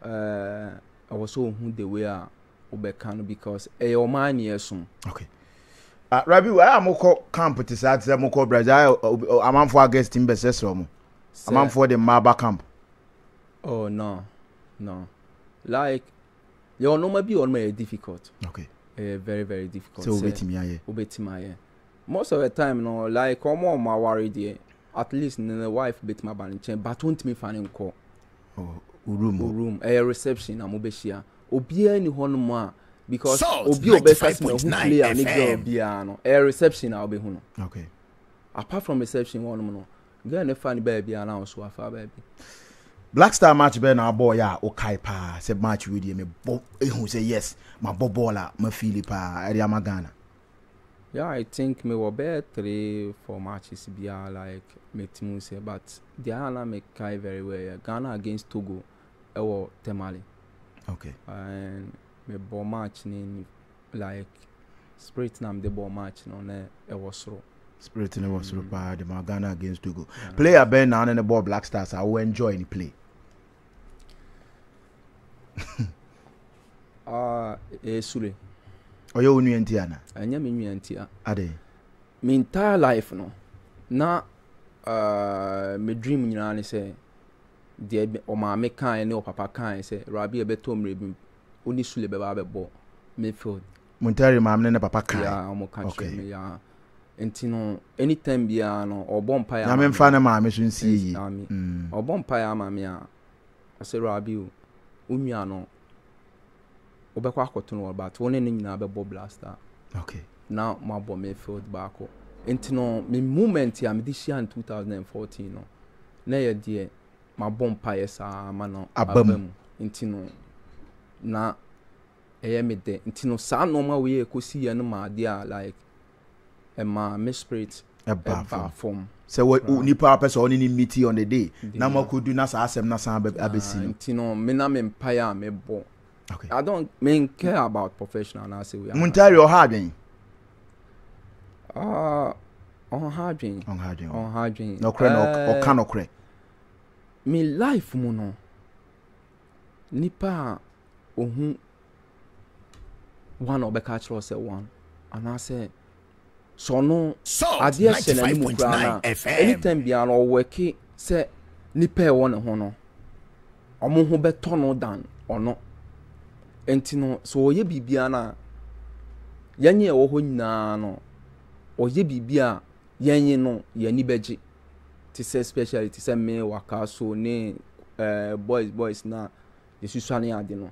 [SPEAKER 2] ɛɛ ɛwɔ sɛ ohun the way a wobɛka no because ɛyɛ wɔn ara nea ɛsom.
[SPEAKER 1] okay ah rabi wɔn a mokɔ camp te saa te sɛ mokɔ brazil ayɛ amanfoɔ august team bɛsɛ
[SPEAKER 2] sɛ wɔn
[SPEAKER 1] amanfoɔ de mmaa ba camp.
[SPEAKER 2] oh no no like yɛ wɔn nneɛma bi wɔn ma yɛ difficult.
[SPEAKER 1] okay
[SPEAKER 2] ɛyɛ very very difficult.
[SPEAKER 1] sɛ wobɛtumi ayɛ
[SPEAKER 2] wobɛtumi ayɛ most of the time no like wɔn a wɔn aware deɛ. At least ne ne wife betumi aba ne nkyɛn but ontumi fa no nkɔ
[SPEAKER 1] room hɔ.
[SPEAKER 2] room ɛyɛ reception na mobɛhyia obiara ni hɔnom a because
[SPEAKER 3] Salt,
[SPEAKER 2] obi a ɔbɛsa si na
[SPEAKER 3] ɔhu
[SPEAKER 2] 95.9 player ne girl
[SPEAKER 3] FM.
[SPEAKER 2] biara no ɛyɛ reception na ɔbɛhu no
[SPEAKER 1] Okay.
[SPEAKER 2] apart from reception hɔnom no girl ne fa no baabi a na wo so afa baabi
[SPEAKER 1] Black Star match bɛn na abɔɔ yɛ a wokae paa sɛ match wei deɛ mebɔ ehu sɛ yes mabɔ bɔɔl a mafeeli paa ɛde ama Ghana.
[SPEAKER 2] Yeah I think me wɔ bɛyɛ three four matches biara like mɛtim wo sɛ but deɛ a na mekae very well yɛ Ghana against Togo ɛwɔ Tamale
[SPEAKER 1] okay
[SPEAKER 2] and mebɔ match ne like spirit na mede bɔ match no na ɛwɔ soro
[SPEAKER 1] spirit no wɔ soro paa de ma Ghana against Togo player bɛn na ne ne bɔ Black Stars a wo enjoy ne play
[SPEAKER 2] Ah, ɛyɛ sure.
[SPEAKER 1] ɔyɛ wo nua nti ana
[SPEAKER 2] Ɛnyɛ me nua nti a.
[SPEAKER 1] ade
[SPEAKER 2] Me entire life no, na uh, me dream nyinaa ne sɛ, deɛ me- ɔmaame kae ne ɔpapa kae sɛ, Awurade ɛbɛtɔ mmerɛ bi, wo ne Sule bɛba abɛbɔ midfield.
[SPEAKER 1] Muntari maame ne ne papa
[SPEAKER 2] kan. Yeah, I'm
[SPEAKER 1] okay.
[SPEAKER 2] Okay. Me, yeah. Nti no, anytime biara no, ɔbɔ mpaeɛ ama me.
[SPEAKER 1] Nyame mfa ne maame so nsie yi.
[SPEAKER 2] Amen.
[SPEAKER 1] Mm.
[SPEAKER 2] Ɔbɔ mpaeɛ ama me a, ɔsɛ Rabi o, wo nua no, wobɛkɔ akɔto no wɔ bat, wo ne no nyinaa bɛbɔ blaster.
[SPEAKER 1] Okay.
[SPEAKER 2] Na moabɔ me field baako. Nti no, me moment a mede hyia in 2014 no, na yɛ deɛ mabɔ mpaeɛ saa ama no
[SPEAKER 1] aba mu.
[SPEAKER 2] Nti no, na ɛyɛ me dɛ nti no saa nnoɔma wei a ɛkɔsiiɛ no maa adeɛ a like ɛmaa me spirit ɛbaa
[SPEAKER 1] fam sɛ nipa apɛ sɛ ɔne ne miti on the day na makɔdu na saa asɛm no san abɛsi no
[SPEAKER 2] nti no me na me mpaeɛ a mebɔ
[SPEAKER 1] okay.
[SPEAKER 2] I don't mean care about professional na ase wei
[SPEAKER 1] Muntari ɔha adwen
[SPEAKER 2] ah, ɔha adwen
[SPEAKER 1] ɔha adwen nɔkorɛ na
[SPEAKER 2] eh,
[SPEAKER 1] ɔka nɔkorɛ
[SPEAKER 2] me life mu no nipa a ohu one a ɔbɛka akyerɛ wo sɛ one anaasɛ sɛ ɔno adeɛ hyɛ n'ani mu
[SPEAKER 3] koraa
[SPEAKER 2] no a anytime biara no ɔwɛke sɛ nipa a ɛwɔ ne ho no ɔmo ho bɛtɔ no dan ɔno nti no sɛ ɔyɛ biribiara no a yɛnye ɛwɔ hɔ nyinaa no ɔyɛ biribi a yɛnye no yɛn ani bɛgye te sɛ specially te sɛ me waka so ne ɛɛ eh, boys boys na. yesusuane ade no,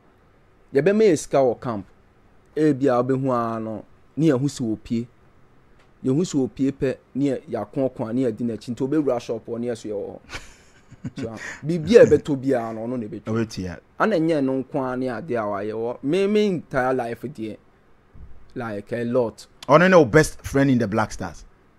[SPEAKER 2] yɛbɛma yɛn sika wɔ camp. Ebia wubehu ara no, ne yɛn ho si wɔ pie. Yɛn ho si wɔ pie pɛ, ne yɛ yɛako ɔko a, ne yɛadi n'akyi. Nti obewura shop hɔ, ne yɛ so yɛwɔ hɔ. Tua. Biribi a ɛbɛtɔ biara no, ɔno na ɛbɛtua.
[SPEAKER 1] Ɔbɛtua.
[SPEAKER 2] Ana nyɛ ɛno nko ara ne ade a wayɛ wɔ me me entire life deɛ like a lot.
[SPEAKER 1] Ɔno ne wo best friend in the Black Stars.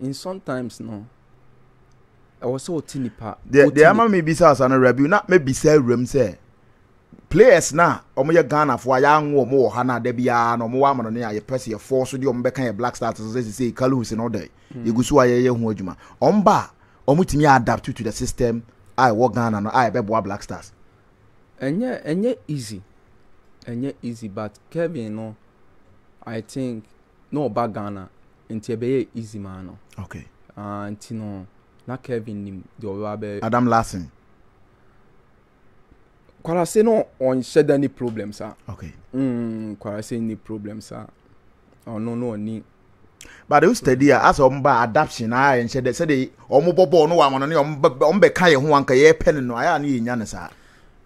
[SPEAKER 2] in sometimes no ɛwɔ sɛ ɔte nipa.
[SPEAKER 1] deɛ deɛ ama mi bisa asa no rabiu na mɛ bisa awuram sɛ players na wɔn yɛ ghana fo a yɛanwo wɔn wɔ ha na ada biara na wɔn wɔ amanɔne a yɛpɛ sɛ yɛfɔ so deɛ wɔn bɛka yɛ black stars sɛ sisei kalu si no dɛ hmm. yɛgu so a yɛyɛ ho adwuma wɔn ba a wɔn tumi adapt to the system a ɛwɔ ghana no a ɛbɛboa black stars.
[SPEAKER 2] ɛnyɛ ɛnyɛ easy ɛnyɛ easy but kevin no i think na ɔba ghana nti ɛbɛyɛ easy maa no
[SPEAKER 1] okay
[SPEAKER 2] ah nti no na kevin nim deɛ ɔbɛba abɛ
[SPEAKER 1] adam lasin
[SPEAKER 2] kwarase no ɔnhyɛ da ni problem sa
[SPEAKER 1] okay
[SPEAKER 2] mm kwarase ni problem sa ɔno no ɔni
[SPEAKER 1] but o steady a asɛ ɔmo ba adaption a yɛn hyɛ dɛ sɛde ɔmo bɔ bɔɔl no wɔ ahono ne ɔmo bɛ ɔmo bɛ ka yɛn ho anka yɛ pɛ ne no ayɛ a ne yɛ nya ne saa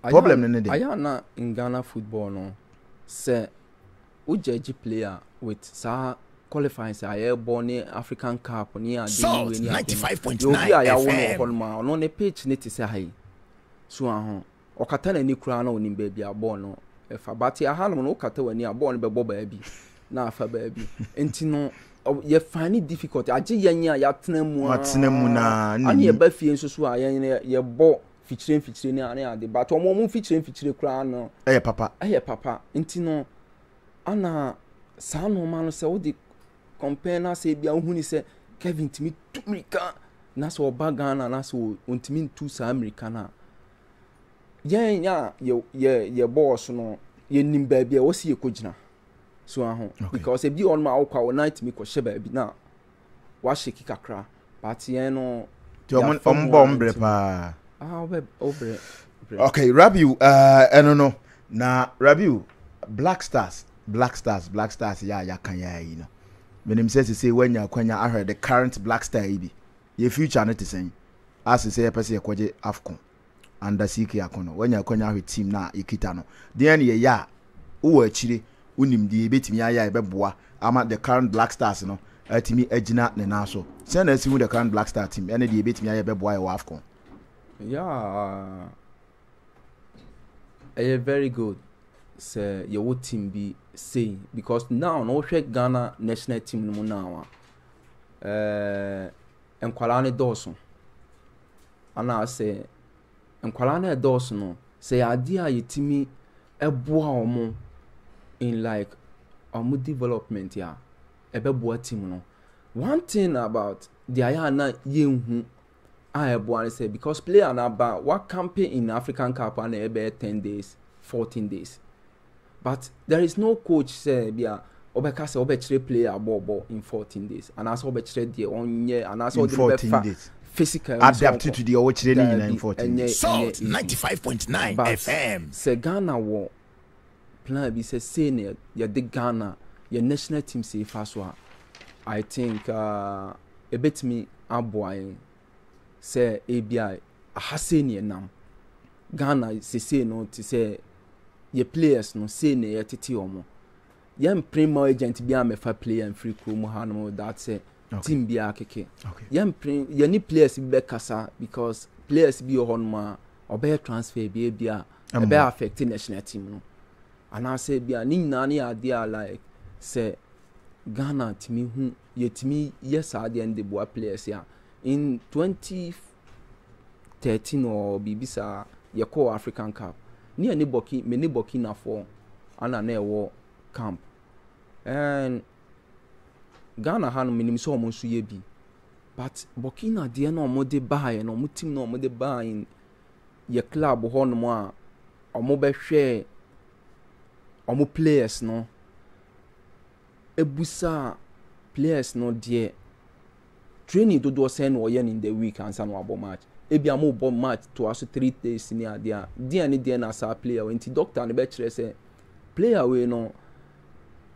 [SPEAKER 1] problem ne ne de
[SPEAKER 2] ayɛ na in ghana football no sɛ Wo judge player with saa qualifiers a yɛbɔ ne African cup ne ade ne wei ne ade no. Yɛ obi a yawo no wɔ hɔ nom a ɔno ne pitch ne te sɛ ha yi. So wa ho? Ɔkata n'ani koraa na onim baabi a bɔɔl no fa but yɛ ha nom no wokata w'ani a bɔɔl no bɛbɔ baabi na afa baabi. Nti no yɛ find it difficult agye yɛn a yɛatena mu a.
[SPEAKER 1] Matena mu na. Ɛne
[SPEAKER 2] yɛba fie nso so a yɛn yɛbɔ mfikyire mfikyire ne ne ade but wɔn wɔn mfikyire mfikyire koraa no.
[SPEAKER 1] ɛyɛ papa.
[SPEAKER 2] ɛyɛ papa nti no ana saa nneɛma no sɛ wode compare na sɛ ebia wohu ne sɛ kevin tumi tu mirika na sɛ ɔba ghana na sɛ ɔntumi ntu saa mirika no a yɛn a yɛ yɛ yɛ bɔɔso no yɛnim baabi a ɛwɔ sɛ yɛkɔgyina so aho because ebi wɔn ma wokɔ a wɔn nan tumi kɔhyɛ baabi na. wa shake kakra but yɛn no.
[SPEAKER 1] Ti ɔmo ɔmo bɔ ɔmo brɛ paa.
[SPEAKER 2] Ah ɔbɛ ɔbrɛ brɛ.
[SPEAKER 1] Okay Rabiu ɛɛ eh, ɛno no na Rabiu Black Stars Black Stars Black Stars yɛ a yɛaka yɛ a yi no menim sɛ sese wanya akwanya ahwɛ the current Black Star yi bi yɛ future no te sɛn asese yɛpɛ sɛ yɛkɔgye AFCON. under CK Akono, wanya akwanya ahwɛ team no a yɛkita no. Deɛn ne yɛyɛ a wowɔ akyire, wonim deɛ yɛbɛtumi ayɛ a ɛbɛboa ama the current Black Stars no atumi agyina ne nan so. Sɛn na asi hu the current Black Star team ɛne deɛ yɛbɛtumi ayɛ ɛbɛboa yɛ wɔ AFCON?
[SPEAKER 2] Yeah, ɛyɛ very good sɛ yɛwɔ team bi sei because now na wohwɛ Ghana national team no mu now a. Uh, nkwadaa no dɔɔso anaasɛ nkwadaa no a ɛdɔɔso no, sɛ yɛ adeɛ a yɛtumi boa wɔn in like wɔn development a, ɛbɛboa team no. One thing about deɛ ayɛ a na yɛnhu a ɛboa no sɛ because player no aba wakampe in African Cup a na ɛbɛyɛ ten days, fourteen days. but there is no coach sɛ bia ɔbɛka sɛ ɔbɛkyerɛ player bɔɔl bɔ in fourteen days anaasɛ ɔbɛkyerɛ deɛ ɔnyɛ anaasɛ ɔde no bɛfa physical
[SPEAKER 1] adapt to deɛ ɔkyerɛ ne nyinaa in
[SPEAKER 2] fourteen
[SPEAKER 1] days.
[SPEAKER 3] salt
[SPEAKER 2] ninety five
[SPEAKER 3] point
[SPEAKER 2] nine
[SPEAKER 3] fm.
[SPEAKER 2] sɛ ghana wɔ plan bi sɛ sei na yɛde ghana yɛ national team sei fa so a i think uh, ɛbɛtumi uh, aboa yɛn sɛ ebia aha sei na yɛnam. Ghana sesei no te sɛ yɛ players no sei na yɛtete wɔn. Yɛmpere ma agent bi a mɛfa player mfiri kurom ha no that sɛ team bi akeke. Yɛmpere yɛne players bi bɛkasa because players bi wɔ hɔnom a ɔbɛyɛ transfer bi ebi a ɛbɛyɛ affect national team no anaasɛ bi a ne nyinaa ne yɛ adeɛ a like sɛ Ghana tumi hu. yɛtumi yɛ saa deɛ no de boa players a, in twenty thirteen or biribi saa yɛkɔɔ African Cup ne yɛne Burki me ne Burkinafoɔ ana na ɛwɔ camp and Ghana ha no menim sɛ wɔn nso yɛ bi but Burkina deɛ na wɔde baeɛ no wɔn team na wɔde baeɛ no yɛ club hɔnom a wɔbɛhwɛ wɔn players no bisaa players no deɛ training dodoɔ sɛn na wɔyɛ no in the week ansa na wɔabɔ match ebi a mobɔ match toa so three days ne adeɛ a deɛ ne deɛ na saa player wɔ nti doctor no bɛkyerɛ sɛ player wei no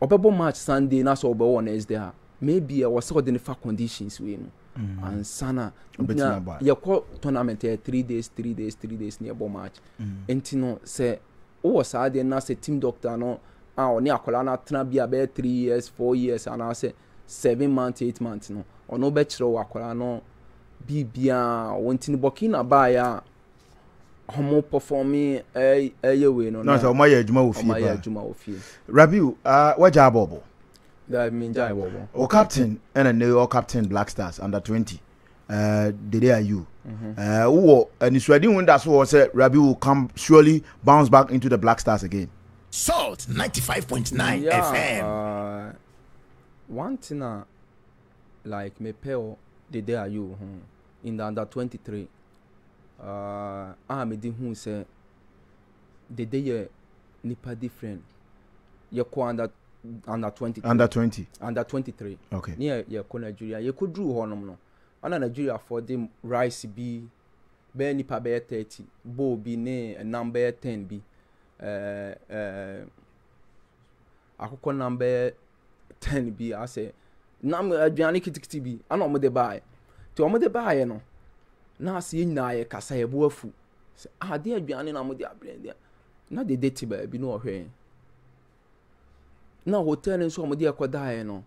[SPEAKER 2] ɔbɛbɔ match sunday na sɛ ɔbɛwɔ next day a maybe ɛwɔ sɛ ɔde ne fa conditions wei mu mm. ansa na yɛkɔ tournament ɛyɛ three days three days three days ne yɛbɔ match mm. nti no sɛ wowɔ saa adeɛ no na sɛ team doctor no a ɔne akwadaa no atena bi a bɛyɛ three years four years anaasɛ seven months eight months no ɔno bɛkyerɛ wɔ akwadaa no biribiara wɔn ti no burkina baayɛ a wɔn pɔfɔmi ɛyɛ wei no
[SPEAKER 1] na sɛ wɔn ayɛ adwuma wɔ fie
[SPEAKER 2] paa wɔn
[SPEAKER 1] ayɛ
[SPEAKER 2] adwuma wɔ fie
[SPEAKER 1] rabiu ah, wagya abɔbɔ
[SPEAKER 2] gya mi gya abɔbɔ
[SPEAKER 1] o captain ɛna ne ɔ captain black stars under twenty Uh, dede are you? Mm-hmm. Uh, wowɔ anisoadehu uh, da so wɔ sɛ Rabi will come surely bounce back into the Black Stars again.
[SPEAKER 3] Salt 95.9
[SPEAKER 2] yeah,
[SPEAKER 3] FM.
[SPEAKER 2] Uh, one thing uh, like me pɛl dede are you hmm, in the under 23 uh, a mede hu sɛ dede yɛ nipa different yɛkɔ under under twenty three
[SPEAKER 1] under twenty
[SPEAKER 2] under twenty three
[SPEAKER 1] okay
[SPEAKER 2] ne yɛ yɛkɔ nigeria yɛkɔ duru hɔ nom no ɛna nigeria fo de rice bi bɛyɛ nipa bɛyɛ thirty bowl bi ne ɛnam bɛyɛ ten bi ɛɛ ɛɛ akokɔ nam bɛyɛ. ten bi asɛ nam aduane kitikiti bi ɛna wɔn de baeɛ te wɔn de baeɛ no na aseɛ nyinaa yɛ kasa yɛ bo afu sɛ adeɛ ah, aduane na wɔn de abrɛ deɛ na dede te baabi na ɔhwɛ yɛn na hotel nso wɔn de ɛkɔ daeɛ no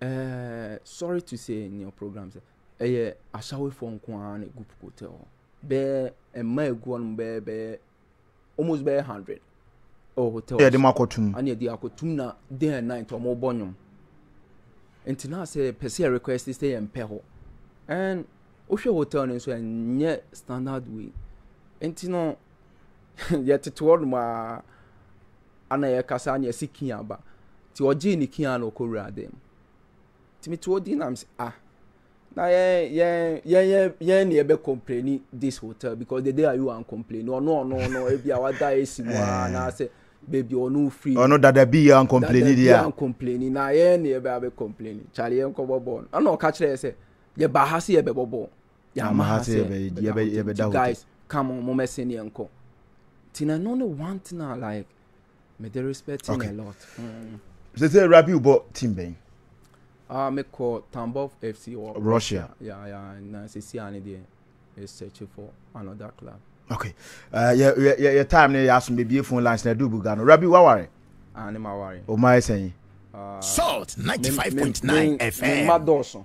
[SPEAKER 2] ɛɛ eh, sorry to say in your program sɛ ɛyɛ ahyɛwefoɔ nko ara na egu hotel hɔ bɛɛ mmaa egu hɔ nom bɛɛ bɛɛ. almost bɛyɛ hundred ɛwɔ hotel
[SPEAKER 1] yɛde mo akɔtum
[SPEAKER 2] ɛna yɛde akɔtum na day and night wɔn bɔ nnwom nti na sɛ pɛ sɛ request sɛ yɛn pɛ hɔ ɛn wohwɛ hotel no nso ɛnyɛ standard way nti no yɛtete hɔ nom aa ana yɛkasa ana yɛsi kin aba nti ɔgye ne kin a na ɔkɔ wura dɛm nti mi te hɔ di nam sɛ ah. na yɛn yɛn yɛn yɛn yɛn na yɛbɛ complain this hotel because the day are you an complain ɔno ɔno ɔno ebi a wada esi mu aa n'asɛ beebi ɔno free
[SPEAKER 1] ɔno dada bi yɛ an complain di a dada bi an
[SPEAKER 2] complain na yɛn na yɛbɛ abɛ complain kyale yɛn kɔ bɔ bɔɔl ɛna ɔka kyerɛ yɛ sɛ yɛ ba ha se yɛbɛ bɔ bɔɔl yɛ
[SPEAKER 1] ama ha se yɛbɛ yɛbɛ
[SPEAKER 2] da
[SPEAKER 1] hotel
[SPEAKER 2] guys come on mo mɛ se ne yɛn kɔ tina no ne one thing a like. mede respect
[SPEAKER 1] okay.
[SPEAKER 2] a lot mm.
[SPEAKER 1] sɛ sɛ rabi wobɔ team bɛn
[SPEAKER 2] ah mekɔ tambov fc wɔ
[SPEAKER 1] russia, russia.
[SPEAKER 2] Yeah, yeah. na sɛsi a ne deɛ search for another club
[SPEAKER 1] okay uh, yɛ, yɛ, yɛ, yɛ time ne yɛ asom bebie phone lines na ɛdu buga no rabi waware
[SPEAKER 2] ah, ne maware
[SPEAKER 1] ɔma
[SPEAKER 2] ɛsɛn
[SPEAKER 3] salt 95.9 fm
[SPEAKER 2] mema dɔɔso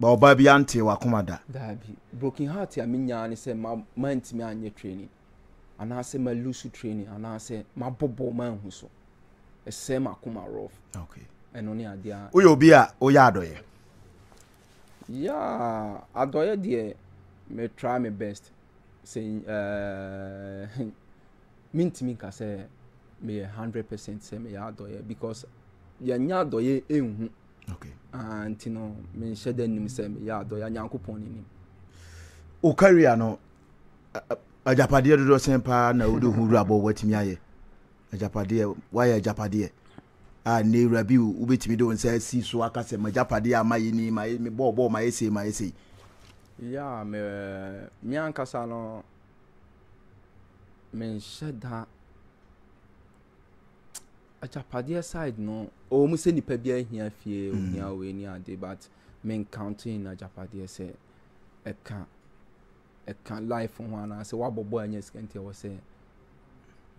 [SPEAKER 1] Ba ɔbaa bi antee w'akoma da.
[SPEAKER 2] Daabi. Broken heart a menyaa ne sɛ ma mantumi anyɛ training anaasɛ ma lusu training anaasɛ mabɔbɔ manhu so. Ɛsɛe m'akoma rough.
[SPEAKER 1] Okay.
[SPEAKER 2] Ɛno ne adeɛ a.
[SPEAKER 1] Woyɛ obi a woyɛ adɔyɛ.
[SPEAKER 2] Yeah, adɔyɛ deɛ me try my best. Sɛ ɛɛ eh, mentumi nka sɛ meyɛ hundred percent sɛ meyɛ adɔyɛ because yɛnyɛ adɔyɛ nhu.
[SPEAKER 1] okay
[SPEAKER 2] ah nti no me nhyɛ da nim sɛ me yɛ adɔ ya nyankopɔn ne nim
[SPEAKER 1] o career no agyapadeɛ dodo sɛn paa na wode ho wura bɔ watumi ayɛ agyapadeɛ wayɛ agyapadeɛ a ne wura bi wobɛtumi de wo nsa asi so aka sɛ magyapadeɛ a mayɛ ni ma me bɔɔ bɔɔ mayɛ sei mayɛ sei
[SPEAKER 2] ya me me ankasa no menhyɛ da Agyapadeɛ side no, ɛwɔ mu sɛ nipa biara hia fie, mm. ohia wei ne ade but me nkantoin agyapadeɛ sɛ ɛka ɛka life ho anaasɛ wabɔbɔ a ɛnyɛ sika nti ɛwɔ sɛ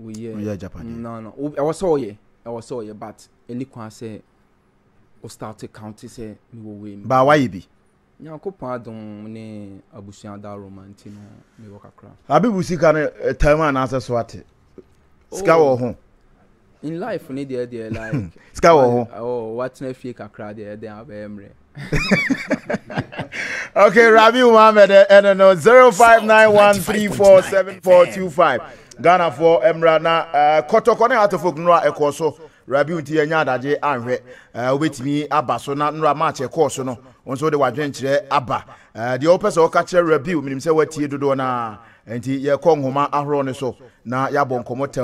[SPEAKER 1] woyɛ
[SPEAKER 2] woyɛ
[SPEAKER 1] agyapadeɛ
[SPEAKER 2] no no ɛwɔ sɛ ɔyɛ ɛwɔ sɛ ɔyɛ but ɛni kwan sɛ o start counting sɛ mewɔ wei mu
[SPEAKER 1] baa wayɛ bi
[SPEAKER 2] Nyankopɔn adom ne abusua dawuroma nti no mewɔ kakra.
[SPEAKER 1] Abibu sika no ɛtaa mu anaasɛ so ate? Sika wɔ
[SPEAKER 2] oh.
[SPEAKER 1] ho.
[SPEAKER 2] In life ne deɛ deɛ like.
[SPEAKER 1] Sika wɔ ho.
[SPEAKER 2] Oh, watena fie kakra deɛ ɛdɛn abɛyɛ mmerɛ.
[SPEAKER 1] okay, Rabi Mohammed, eh, and then uh, zero five nine one three four seven four two five. Ghana for Emra na uh, Kotoko ne Atofok no a ɛkɔ so Rabi, wo nti annya adagye anhwɛ. Ɛɛ, wobɛtumi aba so na nnora March ɛkɔɔ so no, wo nso wode w'adwenkyerɛ aba. Ɛɛ, deɛ wopɛ sɛ woka kyerɛ Rabi, menim sɛ woatie dodoɔ no ara. Enti yɛrekɔ nwoma ahorow no so na yɛabɔ nkɔmmɔ tɛw.